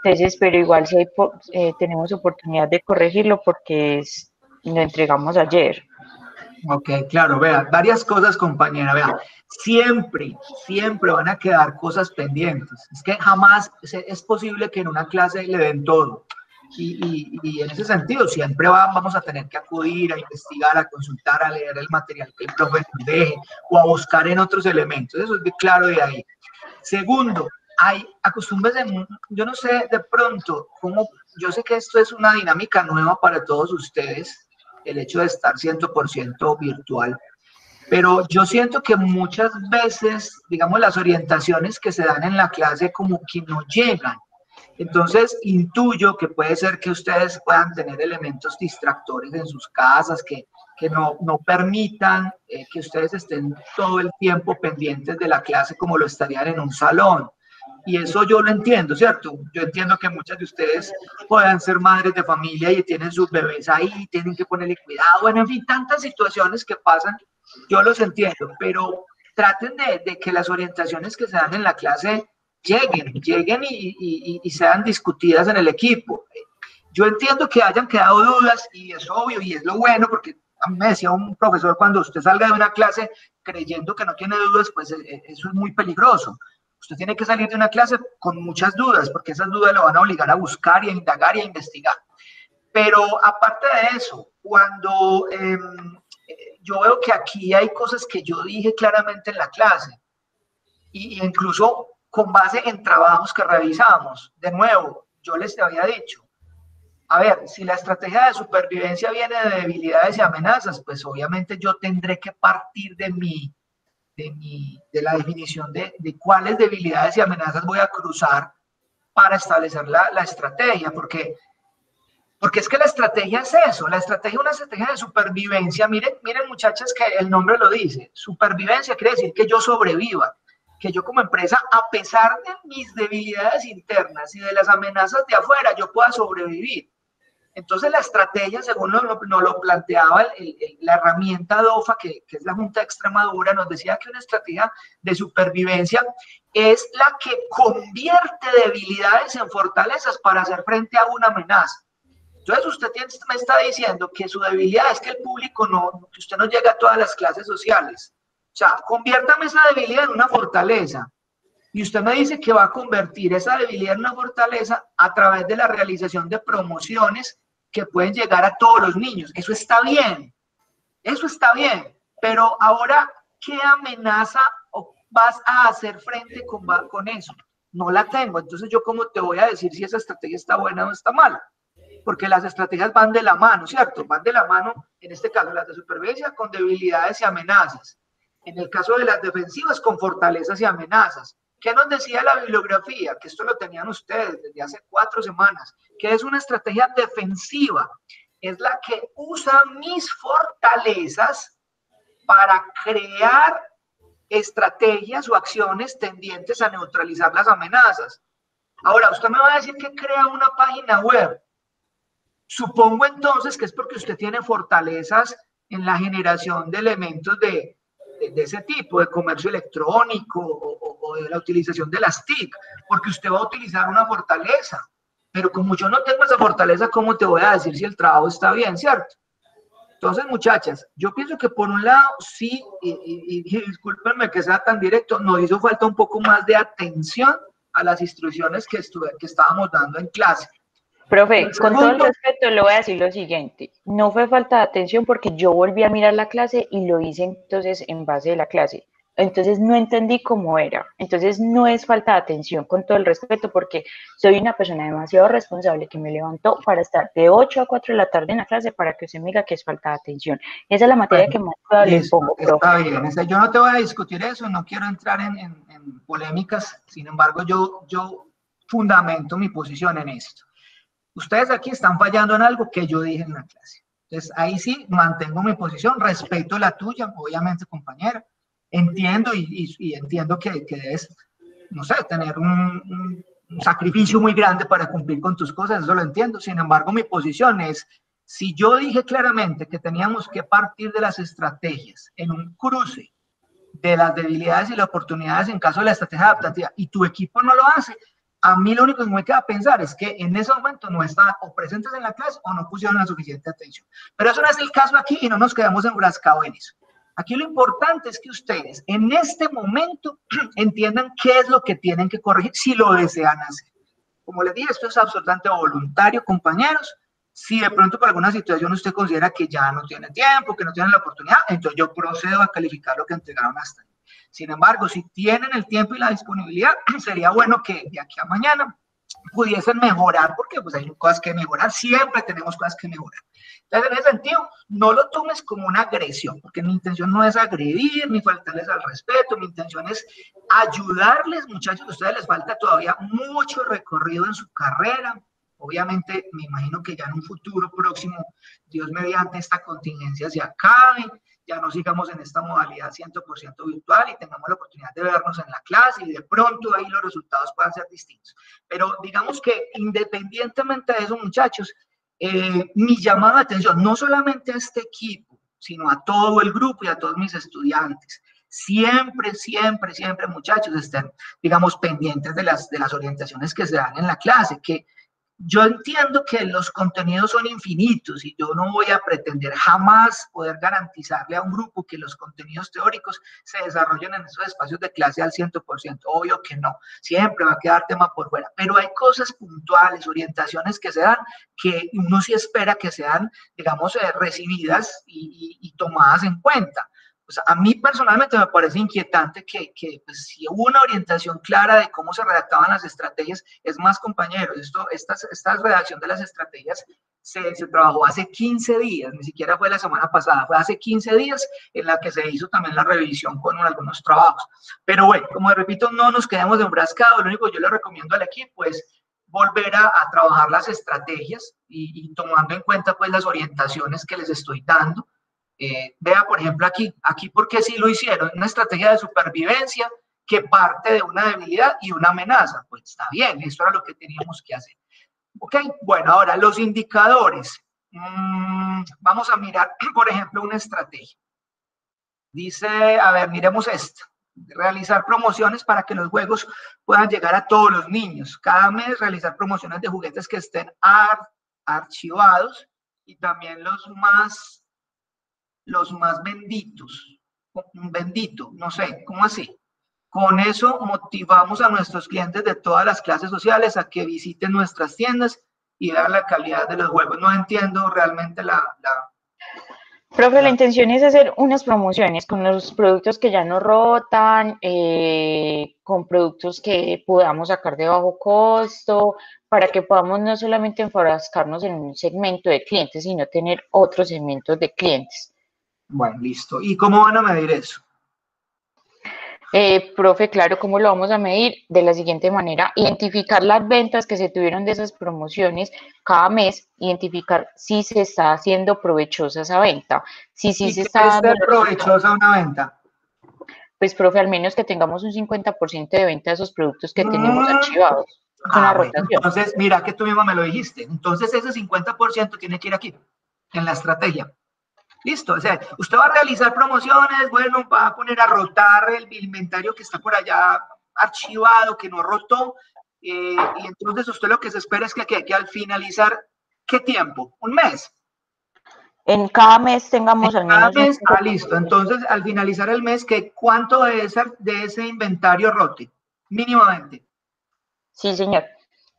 Entonces, pero igual si hay, eh, tenemos oportunidad de corregirlo porque lo entregamos ayer. Ok, claro, vea, varias cosas, compañera, vea, siempre, siempre van a quedar cosas pendientes. Es que jamás es posible que en una clase le den todo. Y, y, en ese sentido, siempre vamos a tener que acudir a investigar, a consultar, a leer el material que el profe deje o a buscar en otros elementos. Eso es muy claro de ahí. Segundo, hay acostumbres, yo no sé de pronto cómo, yo sé que esto es una dinámica nueva para todos ustedes, el hecho de estar 100% virtual, pero yo siento que muchas veces, digamos, las orientaciones que se dan en la clase como que no llegan. Entonces, intuyo que puede ser que ustedes puedan tener elementos distractores en sus casas, que, que no, no permitan eh, que ustedes estén todo el tiempo pendientes de la clase como lo estarían en un salón. Y eso yo lo entiendo, ¿cierto? Yo entiendo que muchas de ustedes puedan ser madres de familia y tienen sus bebés ahí, tienen que ponerle cuidado, bueno, en fin, tantas situaciones que pasan, yo los entiendo, pero traten de, de que las orientaciones que se dan en la clase lleguen, lleguen y, y, y, sean discutidas en el equipo. Yo entiendo que hayan quedado dudas y es obvio y es lo bueno porque a mí me decía un profesor cuando usted salga de una clase creyendo que no tiene dudas, pues eh, eh, eso es muy peligroso. Usted tiene que salir de una clase con muchas dudas porque esas dudas lo van a obligar a buscar y a indagar y a investigar. Pero aparte de eso, cuando em, eh, yo veo que aquí hay cosas que yo dije claramente en la clase, y, incluso con base en trabajos que revisamos. De nuevo, yo les había dicho, a ver, si la estrategia de supervivencia viene de debilidades y amenazas, pues obviamente yo tendré que partir de mi, de, mi, de la definición de, de, cuáles debilidades y amenazas voy a cruzar para establecer la, la estrategia, porque, porque es que la estrategia es eso, la estrategia es una estrategia de supervivencia. Miren, miren muchachas que el nombre lo dice, supervivencia quiere decir que yo sobreviva que yo como empresa, a pesar de mis debilidades internas y de las amenazas de afuera, yo pueda sobrevivir. Entonces la estrategia, según nos lo, lo, planteaba la herramienta DOFA, que, que, es la Junta de Extremadura, nos decía que una estrategia de supervivencia es la que convierte debilidades en fortalezas para hacer frente a una amenaza. Entonces usted me está diciendo que su debilidad es que el público no, que usted no llega a todas las clases sociales. O sea, conviértame esa debilidad en una fortaleza. Y usted me dice que va a convertir esa debilidad en una fortaleza a través de la realización de promociones que pueden llegar a todos los niños. Eso está bien. Eso está bien. Pero ahora, ¿qué amenaza vas a hacer frente con, con eso? No la tengo. Entonces, ¿yo cómo te voy a decir si esa estrategia está buena o está mala? Porque las estrategias van de la mano, ¿cierto? Van de la mano, en este caso, las de supervivencia con debilidades y amenazas. En el caso de las defensivas, con fortalezas y amenazas. ¿Qué nos decía la bibliografía? Que esto lo tenían ustedes desde hace cuatro semanas, que es una estrategia defensiva. Es la que usa mis fortalezas para crear estrategias o acciones tendientes a neutralizar las amenazas. Ahora, usted me va a decir que crea una página web. Supongo entonces que es porque usted tiene fortalezas en la generación de elementos de de, ese tipo, de comercio electrónico o, de la utilización de las TIC, porque usted va a utilizar una fortaleza. Pero como yo no tengo esa fortaleza, ¿cómo te voy a decir si el trabajo está bien, cierto? Entonces, muchachas, yo pienso que por un lado, sí, y, discúlpenme que sea tan directo, nos hizo falta un poco más de atención a las instrucciones que, estuve, que estábamos dando en clase. Profe, con todo el respeto le voy a decir lo siguiente, no fue falta de atención porque yo volví a mirar la clase y lo hice entonces en base de la clase. Entonces no entendí cómo era. Entonces no es falta de atención, con todo el respeto, porque soy una persona demasiado responsable que me levantó para estar de 8 a 4 de la tarde en la clase para que usted me diga que es falta de atención. Esa es la materia que más le pongo. Está bien, yo no te voy a discutir eso, no quiero entrar en, en, en polémicas, sin embargo yo, yo fundamento mi posición en esto ustedes aquí están fallando en algo que yo dije en la clase. Entonces, ahí sí mantengo mi posición, respeto la tuya, obviamente, compañera. Entiendo y, entiendo que, que, debes, no sé, tener un, un, sacrificio muy grande para cumplir con tus cosas, eso lo entiendo. Sin embargo, mi posición es, si yo dije claramente que teníamos que partir de las estrategias en un cruce de las debilidades y las oportunidades en caso de la estrategia adaptativa y tu equipo no lo hace, a mí lo único que me queda pensar es que en ese momento no estaban o presentes en la clase o no pusieron la suficiente atención. Pero eso no es el caso aquí y no nos quedamos enfrascados en eso. Aquí lo importante es que ustedes en este momento entiendan qué es lo que tienen que corregir si lo desean hacer. Como les dije, esto es absolutamente voluntario, compañeros. Si de pronto por alguna situación usted considera que ya no tiene tiempo, que no tiene la oportunidad, entonces yo procedo a calificar lo que entregaron hasta ahí. Sin embargo, si tienen el tiempo y la disponibilidad, sería bueno que de aquí a mañana pudiesen mejorar, porque pues hay cosas que mejorar, siempre tenemos cosas que mejorar. Entonces, en ese sentido, no lo tomes como una agresión, porque mi intención no es agredir ni faltarles al respeto, mi intención es ayudarles, muchachos, a ustedes les falta todavía mucho recorrido en su carrera. Obviamente, me imagino que ya en un futuro próximo, Dios mediante esta contingencia se acabe, ya no sigamos en esta modalidad 100% virtual y tengamos la oportunidad de vernos en la clase y de pronto ahí los resultados puedan ser distintos. Pero digamos que independientemente de eso, muchachos, eh, mi llamado de atención, no solamente a este equipo, sino a todo el grupo y a todos mis estudiantes. Siempre, siempre, siempre, muchachos, estén, digamos, pendientes de las, de las orientaciones que se dan en la clase, que yo entiendo que los contenidos son infinitos y yo no voy a pretender jamás poder garantizarle a un grupo que los contenidos teóricos se desarrollen en esos espacios de clase al 100%. Obvio que no, siempre va a quedar tema por fuera, pero hay cosas puntuales, orientaciones que se dan que uno sí espera que sean, digamos, eh, recibidas y, y tomadas en cuenta pues a mí personalmente me parece inquietante que, que pues, si hubo una orientación clara de cómo se redactaban las estrategias, es más compañeros, esto, esta, esta redacción de las estrategias se, se, trabajó hace 15 días, ni siquiera fue la semana pasada, fue hace 15 días en la que se hizo también la revisión con algunos trabajos. Pero bueno, como repito, no nos quedemos enfrascados, lo único que yo le recomiendo al equipo es volver a, trabajar las estrategias y, y, tomando en cuenta pues las orientaciones que les estoy dando eh, vea, por ejemplo, aquí, aquí porque sí lo hicieron, una estrategia de supervivencia que parte de una debilidad y una amenaza. Pues está bien, eso era lo que teníamos que hacer. Ok, bueno, ahora los indicadores. Mm, vamos a mirar, por ejemplo, una estrategia. Dice, a ver, miremos esto. Realizar promociones para que los juegos puedan llegar a todos los niños. Cada mes realizar promociones de juguetes que estén ar archivados y también los más los más benditos, bendito, no sé, ¿cómo así? Con eso motivamos a nuestros clientes de todas las clases sociales a que visiten nuestras tiendas y vean la calidad de los juegos. No entiendo realmente la... la Profe, la intención es hacer unas promociones con los productos que ya no rotan, eh, con productos que podamos sacar de bajo costo, para que podamos no solamente enfrascarnos en un segmento de clientes, sino tener otros segmentos de clientes. Bueno, listo. ¿Y cómo van a medir eso? Eh, profe, claro, ¿cómo lo vamos a medir? De la siguiente manera, identificar las ventas que se tuvieron de esas promociones cada mes, identificar si se está haciendo provechosa esa venta. Si sí se está dando provechosa una venta? Pues, profe, al menos que tengamos un 50% de venta de esos productos que tenemos mm. archivados. Ah, rotación. entonces, mira que tú misma me lo dijiste. Entonces, ese 50% tiene que ir aquí, en la estrategia. Listo, o sea, usted va a realizar promociones, bueno, va a poner a rotar el inventario que está por allá archivado, que no rotó, eh, y entonces usted lo que se espera es que, que, que, al finalizar, ¿qué tiempo? ¿Un mes? En cada mes tengamos al menos... Mes, ah, listo. Entonces, al finalizar el mes, ¿qué, ¿cuánto de ese, de ese inventario rote? Mínimamente. Sí, señor.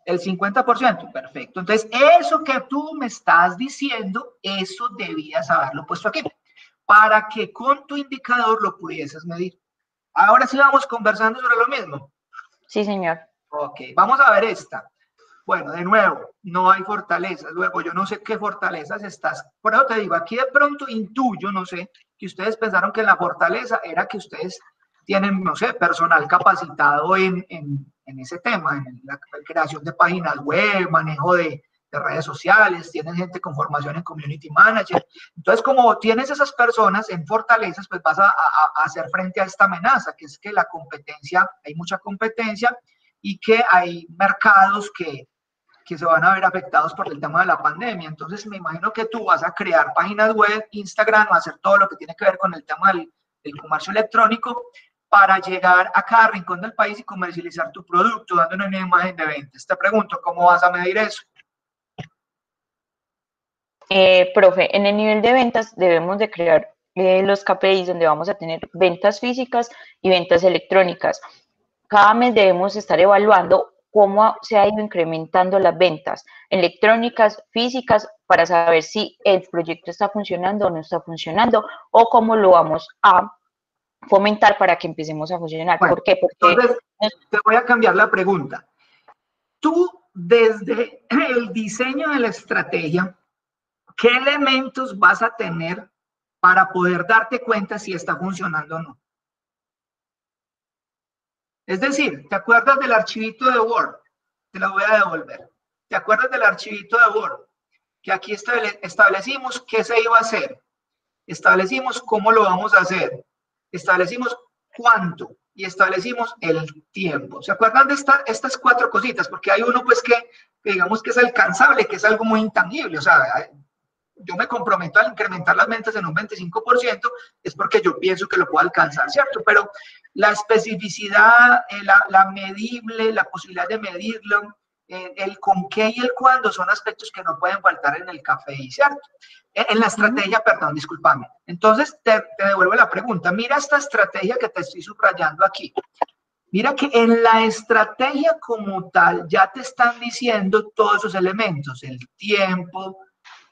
El 50%, perfecto. Entonces, eso que tú me estás diciendo, eso debías haberlo puesto aquí, para que con tu indicador lo pudieses medir. Ahora sí vamos conversando sobre lo mismo. Sí, señor. Ok, vamos a ver esta. Bueno, de nuevo, no hay fortalezas. Luego, yo no sé qué fortalezas estás. Por eso te digo, aquí de pronto intuyo, no sé, que ustedes pensaron que la fortaleza era que ustedes tienen, no sé, personal capacitado en, en, en ese tema, en la creación de páginas web, manejo de, de, redes sociales, tienen gente con formación en community manager. Entonces, como tienes esas personas en fortalezas, pues vas a, a, a hacer frente a esta amenaza, que es que la competencia, hay mucha competencia y que hay mercados que, que se van a ver afectados por el tema de la pandemia. Entonces, me imagino que tú vas a crear páginas web, Instagram, a hacer todo lo que tiene que ver con el tema del, del comercio electrónico para llegar a cada rincón del país y comercializar tu producto, dando una imagen de ventas. Te pregunto, ¿cómo vas a medir eso? Eh, profe, en el nivel de ventas debemos de crear eh, los KPIs donde vamos a tener ventas físicas y ventas electrónicas. Cada mes debemos estar evaluando cómo se ha ido incrementando las ventas electrónicas, físicas, para saber si el proyecto está funcionando o no está funcionando o cómo lo vamos a fomentar para que empecemos a funcionar. ¿Por qué? Porque entonces, te voy a cambiar la pregunta. Tú, desde el diseño de la estrategia, ¿qué elementos vas a tener para poder darte cuenta si está funcionando o no? Es decir, ¿te acuerdas del archivito de Word? Te lo voy a devolver. ¿Te acuerdas del archivito de Word? Que aquí establecimos qué se iba a hacer. Establecimos cómo lo vamos a hacer. Establecimos cuánto y establecimos el tiempo. ¿Se acuerdan de estas cuatro cositas? Porque hay uno pues que, digamos que es alcanzable, que es algo muy intangible. O sea, yo me comprometo a incrementar las ventas en un 25%, es porque yo pienso que lo puedo alcanzar, ¿cierto? Pero la especificidad, eh, la, medible, la posibilidad de medirlo, el con qué y el cuándo son aspectos que no pueden faltar en el café, ¿cierto? En, la estrategia, perdón, discúlpame. Entonces, te, te devuelvo la pregunta. Mira esta estrategia que te estoy subrayando aquí. Mira que en la estrategia como tal ya te están diciendo todos esos elementos, el tiempo,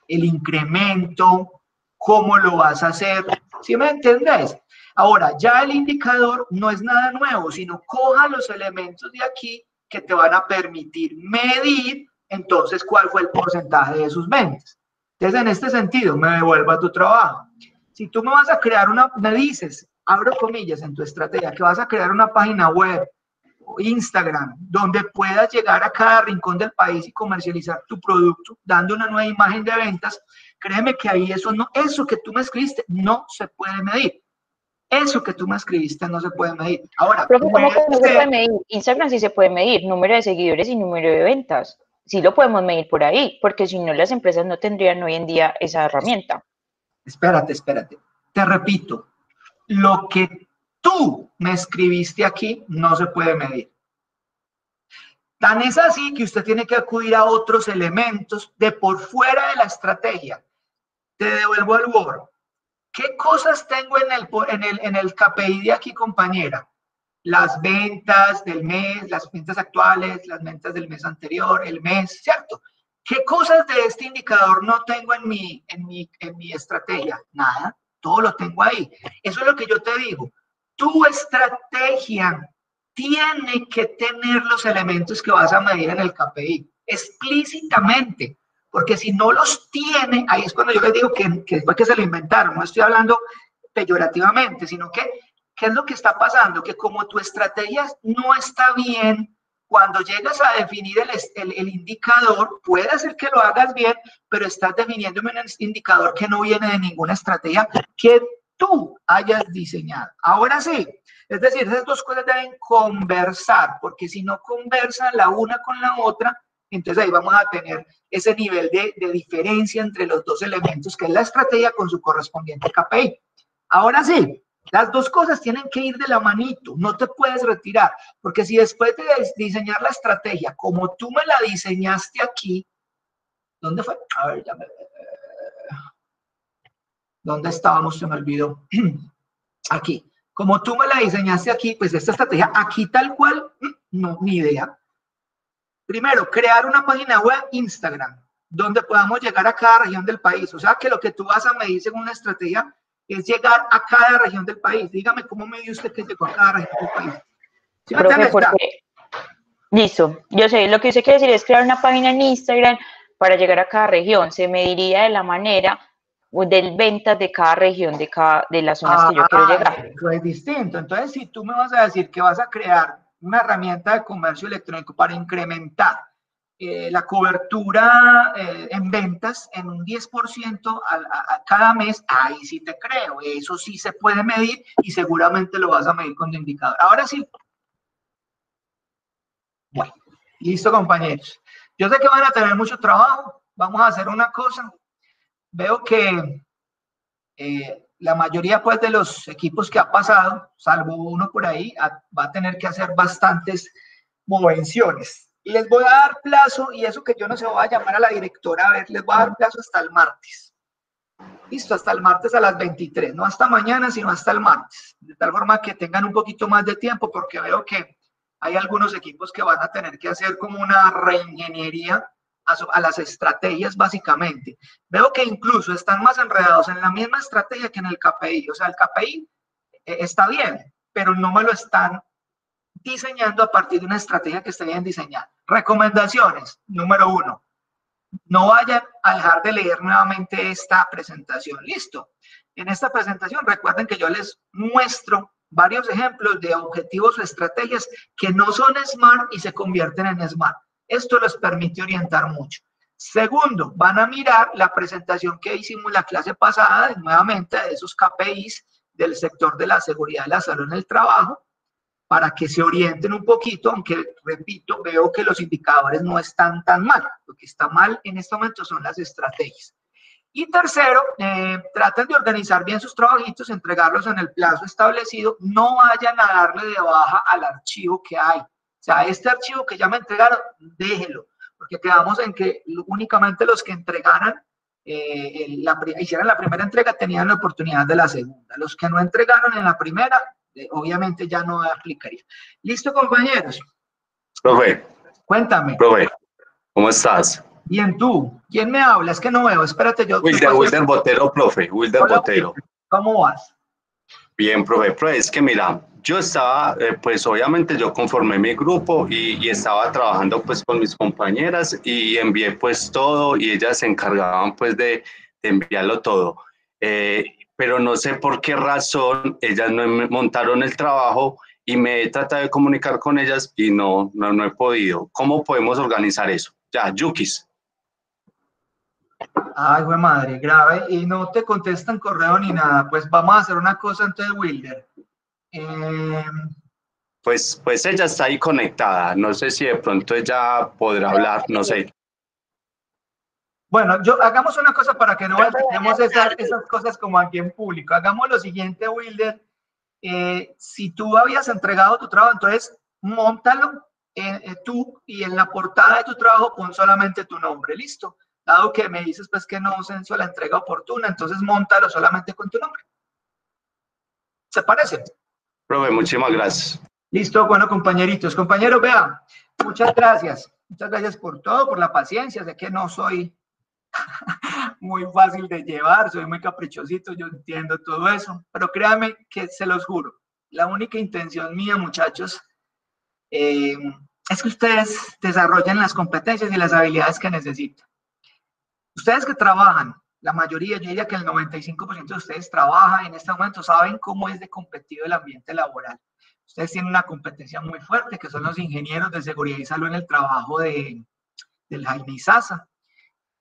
el incremento, cómo lo vas a hacer. ¿Sí me entendés? Ahora, ya el indicador no es nada nuevo, sino coja los elementos de aquí que te van a permitir medir entonces cuál fue el porcentaje de sus ventas. Entonces, en este sentido, me devuelva tu trabajo. Si tú me vas a crear una, me dices, abro comillas en tu estrategia, que vas a crear una página web Instagram, donde puedas llegar a cada rincón del país y comercializar tu producto, dando una nueva imagen de ventas, créeme que ahí eso no, eso que tú me escribiste no se puede medir. Eso que tú me escribiste no se puede medir. Ahora, ¿cómo no se puede medir? Instagram sí se puede medir, número de seguidores y número de ventas. Sí lo podemos medir por ahí, porque si no las empresas no tendrían hoy en día esa herramienta. Espérate, espérate. Te repito, lo que tú me escribiste aquí no se puede medir. Tan es así que usted tiene que acudir a otros elementos de por fuera de la estrategia. Te devuelvo al Word. ¿Qué cosas tengo en el, en el, en el KPI de aquí, compañera? Las ventas del mes, las ventas actuales, las ventas del mes anterior, el mes, ¿cierto? ¿Qué cosas de este indicador no tengo en mi, en mi, en mi estrategia? Nada, todo lo tengo ahí. Eso es lo que yo te digo tu estrategia tiene que tener los elementos que vas a medir en el KPI, explícitamente, porque si no los tiene, ahí es cuando yo les digo que, que después que se lo inventaron, no estoy hablando peyorativamente, sino que, ¿qué es lo que está pasando? Que como tu estrategia no está bien, cuando llegas a definir el, el, el, indicador, puede ser que lo hagas bien, pero estás definiendo un indicador que no viene de ninguna estrategia que tú hayas diseñado. Ahora sí, es decir, esas dos cosas deben conversar, porque si no conversan la una con la otra, entonces ahí vamos a tener ese nivel de, diferencia entre los dos elementos, que es la estrategia con su correspondiente KPI. Ahora sí, las dos cosas tienen que ir de la manito, no te puedes retirar, porque si después de diseñar la estrategia, como tú me la diseñaste aquí, ¿dónde fue? A ver, ya me, ¿Dónde estábamos? Se me olvidó. Aquí. Como tú me la diseñaste aquí, pues esta estrategia aquí tal cual, no, ni idea. Primero, crear una página web Instagram, donde podamos llegar a cada región del país. O sea que lo que tú vas a medir según una estrategia es llegar a cada región del país. Dígame cómo me dio usted que llegó a cada región del país. ¿Sí porque... Listo. Yo sé, lo que usted quiere decir es crear una página en Instagram para llegar a cada región. Se mediría de la manera del ventas de cada región, de, cada, de las zonas que yo quiero llegar. Ah, eso es distinto. Entonces, si tú me vas a decir que vas a crear una herramienta de comercio electrónico para incrementar eh, la cobertura eh, en ventas en un 10% a, a, cada mes, ahí sí te creo. Eso sí se puede medir y seguramente lo vas a medir con el indicador. Ahora sí. Bueno, listo, compañeros. Yo sé que van a tener mucho trabajo. Vamos a hacer una cosa veo que eh, la mayoría pues de los equipos que ha pasado, salvo uno por ahí, va a tener que hacer bastantes movenciones. Les voy a dar plazo, y eso que yo no se voy a llamar a la directora, a ver, les voy a dar plazo hasta el martes. Listo, hasta el martes a las 23, no hasta mañana, sino hasta el martes. De tal forma que tengan un poquito más de tiempo, porque veo que hay algunos equipos que van a tener que hacer como una reingeniería a, las estrategias básicamente. Veo que incluso están más enredados en la misma estrategia que en el KPI. O sea, el KPI eh, está bien, pero no me lo están diseñando a partir de una estrategia que esté bien diseñada. Recomendaciones, número uno. No vayan a dejar de leer nuevamente esta presentación. Listo. En esta presentación recuerden que yo les muestro varios ejemplos de objetivos o estrategias que no son SMART y se convierten en SMART. Esto les permite orientar mucho. Segundo, van a mirar la presentación que hicimos la clase pasada, nuevamente de esos KPIs del sector de la seguridad y la salud en el trabajo, para que se orienten un poquito, aunque, repito, veo que los indicadores no están tan mal. Lo que está mal en este momento son las estrategias. Y tercero, eh, traten de organizar bien sus trabajitos, entregarlos en el plazo establecido, no vayan a darle de baja al archivo que hay. O sea, este archivo que ya me entregaron, déjelo, porque quedamos en que únicamente los que entregaran, eh, la, hicieran la primera entrega tenían la oportunidad de la segunda. Los que no entregaron en la primera, eh, obviamente ya no aplicaría. ¿Listo, compañeros? Profe. Cuéntame. Profe, ¿cómo estás? Bien, tú. ¿Quién me habla? Es que no veo. Espérate, yo. Wilder, Wilder Botero, profe. Wilder Botero. ¿Cómo vas? Bien, profe. Es que mira, yo estaba, eh, pues obviamente yo conformé mi grupo y, estaba trabajando pues con mis compañeras y envié pues todo y ellas se encargaban pues de, enviarlo todo. Eh, pero no sé por qué razón ellas no montaron el trabajo y me he tratado de comunicar con ellas y no, no, no he podido. ¿Cómo podemos organizar eso? Ya, Yukis. Ay, güey madre, grave. Y no te contestan correo ni nada. Pues vamos a hacer una cosa entonces, Wilder. Em, pues, pues ella está ahí conectada. No sé si de pronto ella podrá hablar, no sé. Bueno, yo, hagamos una cosa para que no tengamos esas, esas cosas como aquí en público. Hagamos lo siguiente, Wilder. Eh, si tú habías entregado tu trabajo, entonces montalo eh, eh, tú y en la portada de tu trabajo pon solamente tu nombre, listo. Dado que me dices pues que no censo la entrega oportuna, entonces montalo solamente con tu nombre. ¿Se parece? Profe, muchísimas gracias. Listo, bueno, compañeritos. Compañeros, vean, muchas gracias. Muchas gracias por todo, por la paciencia. Sé que no soy muy fácil de llevar, soy muy caprichosito, yo entiendo todo eso, pero créanme que se los juro, la única intención mía, muchachos, eh, es que ustedes desarrollen las competencias y las habilidades que necesitan. Ustedes que trabajan la mayoría, yo diría que el 95% de ustedes trabaja en este momento, saben cómo es de competido el ambiente laboral. Ustedes tienen una competencia muy fuerte, que son los ingenieros de seguridad y salud en el trabajo de, del Jaime Sasa.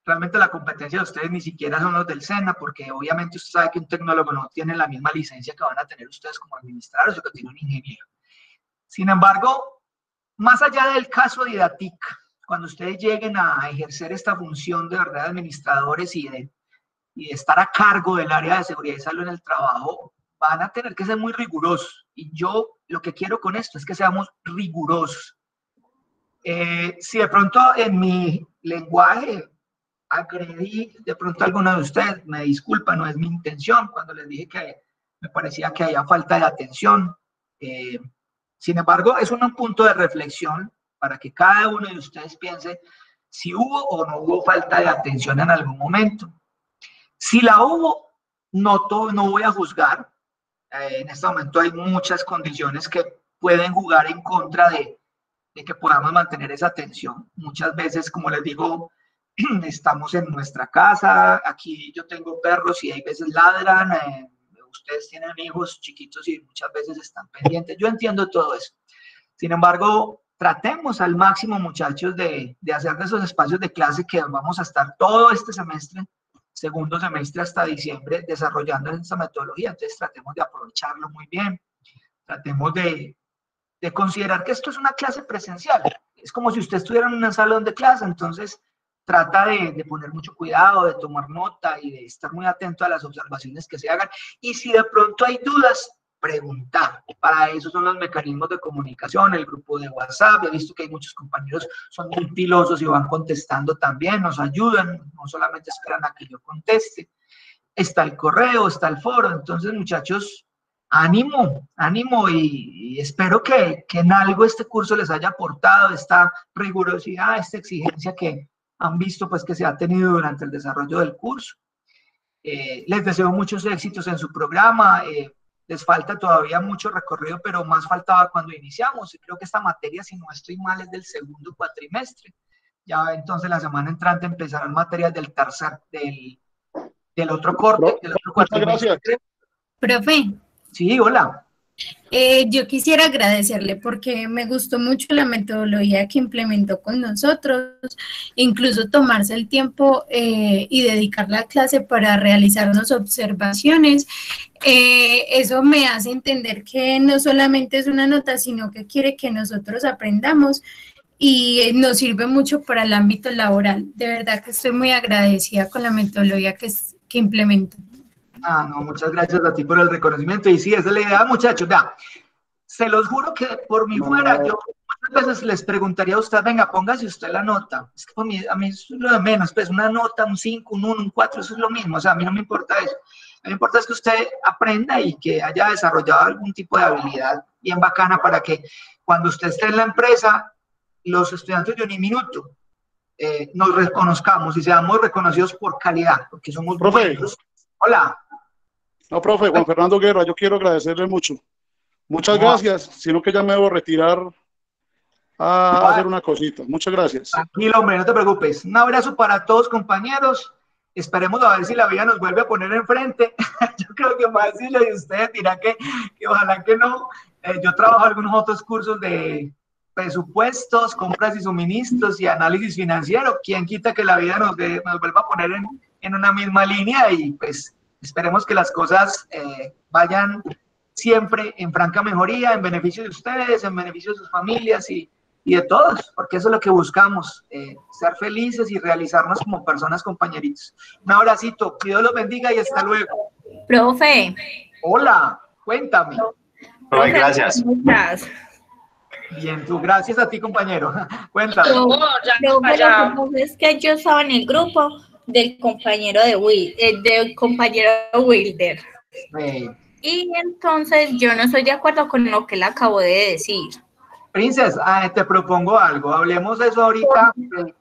Realmente la competencia de ustedes ni siquiera son los del SENA, porque obviamente usted sabe que un tecnólogo no tiene la misma licencia que van a tener ustedes como administradores o que tiene un ingeniero. Sin embargo, más allá del caso de IDATIC, cuando ustedes lleguen a ejercer esta función de verdad de administradores y de y estar a cargo del área de seguridad y salud en el trabajo, van a tener que ser muy rigurosos. Y yo lo que quiero con esto es que seamos rigurosos. Eh, si de pronto en mi lenguaje agredí de pronto a alguno de ustedes, me disculpa, no es mi intención cuando les dije que me parecía que había falta de atención. Eh, sin embargo, es un punto de reflexión para que cada uno de ustedes piense si hubo o no hubo falta de atención en algún momento. Si la hubo, no, no voy a juzgar. Eh, en este momento hay muchas condiciones que pueden jugar en contra de, que podamos mantener esa tensión. Muchas veces, como les digo, estamos en nuestra casa, aquí yo tengo perros y hay veces ladran, eh, ustedes tienen hijos chiquitos y muchas veces están pendientes. Yo entiendo todo eso. Sin embargo, tratemos al máximo, muchachos, de, de hacer de esos espacios de clase que vamos a estar todo este semestre segundo semestre hasta diciembre desarrollando esta metodología. Entonces tratemos de aprovecharlo muy bien. Tratemos de, de considerar que esto es una clase presencial. Es como si usted estuviera en un salón de clase, entonces trata de, de, poner mucho cuidado, de tomar nota y de estar muy atento a las observaciones que se hagan. Y si de pronto hay dudas, preguntar. Para eso son los mecanismos de comunicación, el grupo de WhatsApp. He visto que hay muchos compañeros son muy pilosos y van contestando también, nos ayudan, no solamente esperan a que yo conteste. Está el correo, está el foro. Entonces, muchachos, ánimo, ánimo y, espero que, que, en algo este curso les haya aportado esta rigurosidad, esta exigencia que han visto pues que se ha tenido durante el desarrollo del curso. Eh, les deseo muchos éxitos en su programa. Eh, les falta todavía mucho recorrido, pero más faltaba cuando iniciamos. Y creo que esta materia, si no estoy mal, es del segundo cuatrimestre. Ya entonces la semana entrante empezarán materias del tercer, del, del otro corte, del otro cuatrimestre. Profe. Sí, hola. Eh, yo quisiera agradecerle porque me gustó mucho la metodología que implementó con nosotros, incluso tomarse el tiempo eh, y dedicar la clase para realizarnos observaciones. Eh, eso me hace entender que no solamente es una nota, sino que quiere que nosotros aprendamos y nos sirve mucho para el ámbito laboral. De verdad que estoy muy agradecida con la metodología que, que implementó. Ah, no, muchas gracias a ti por el reconocimiento. Y sí, esa es la idea, muchachos. Ya, se los juro que por mi fuera, yo muchas veces les preguntaría a usted, venga, póngase usted la nota. Es que mí, a mí es lo de menos, pues una nota, un 5, un 1, un 4, eso es lo mismo. O sea, a mí no me importa eso. A mí me importa es que usted aprenda y que haya desarrollado algún tipo de habilidad bien bacana para que cuando usted esté en la empresa, los estudiantes de un minuto eh, nos reconozcamos y seamos reconocidos por calidad, porque somos Profe. buenos. Hola. No, profe, Juan Fernando Guerra, yo quiero agradecerle mucho. Muchas No. gracias, sino que ya me debo retirar a Vale. hacer una cosita. Muchas gracias. Tranquilo, hombre, no te preocupes. Un abrazo para todos, compañeros. Esperemos a ver si la vida nos vuelve a poner enfrente. yo creo que fácil y ustedes dirán que, que ojalá que no. Eh, yo trabajo algunos otros cursos de presupuestos, compras y suministros y análisis financiero. ¿Quién quita que la vida nos, dé- nos vuelva a poner en, en una misma línea? Y pues esperemos que las cosas eh, vayan siempre en franca mejoría, en beneficio de ustedes, en beneficio de sus familias y, y de todos, porque eso es lo que buscamos, eh, ser felices y realizarnos como personas compañeritos. Un abracito, que Dios los bendiga y hasta luego. Profe. Hola, cuéntame. Profe, gracias. Bien, tú, gracias a ti, compañero. Cuéntame. Profe, lo que pasa es que yo estaba en el grupo del compañero de Will, eh, del compañero Wilder. Y entonces yo no estoy de acuerdo con lo que él acabó de decir. Princes, ah, te propongo algo. Hablemos de eso ahorita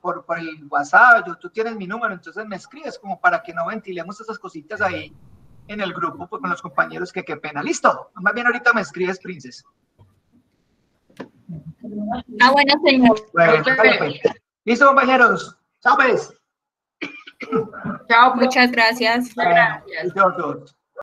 por, por el WhatsApp. Yo, tú tienes mi número, entonces me escribes como para que no ventilemos esas cositas ahí en el grupo pues, con los compañeros. Que qué pena. Listo. Más bien ahorita me escribes, Princes. Ah, bueno, señor. Bueno, pues. Listo, compañeros. Chao, pues. Chao, muchas gracias. Bueno, listo, todos.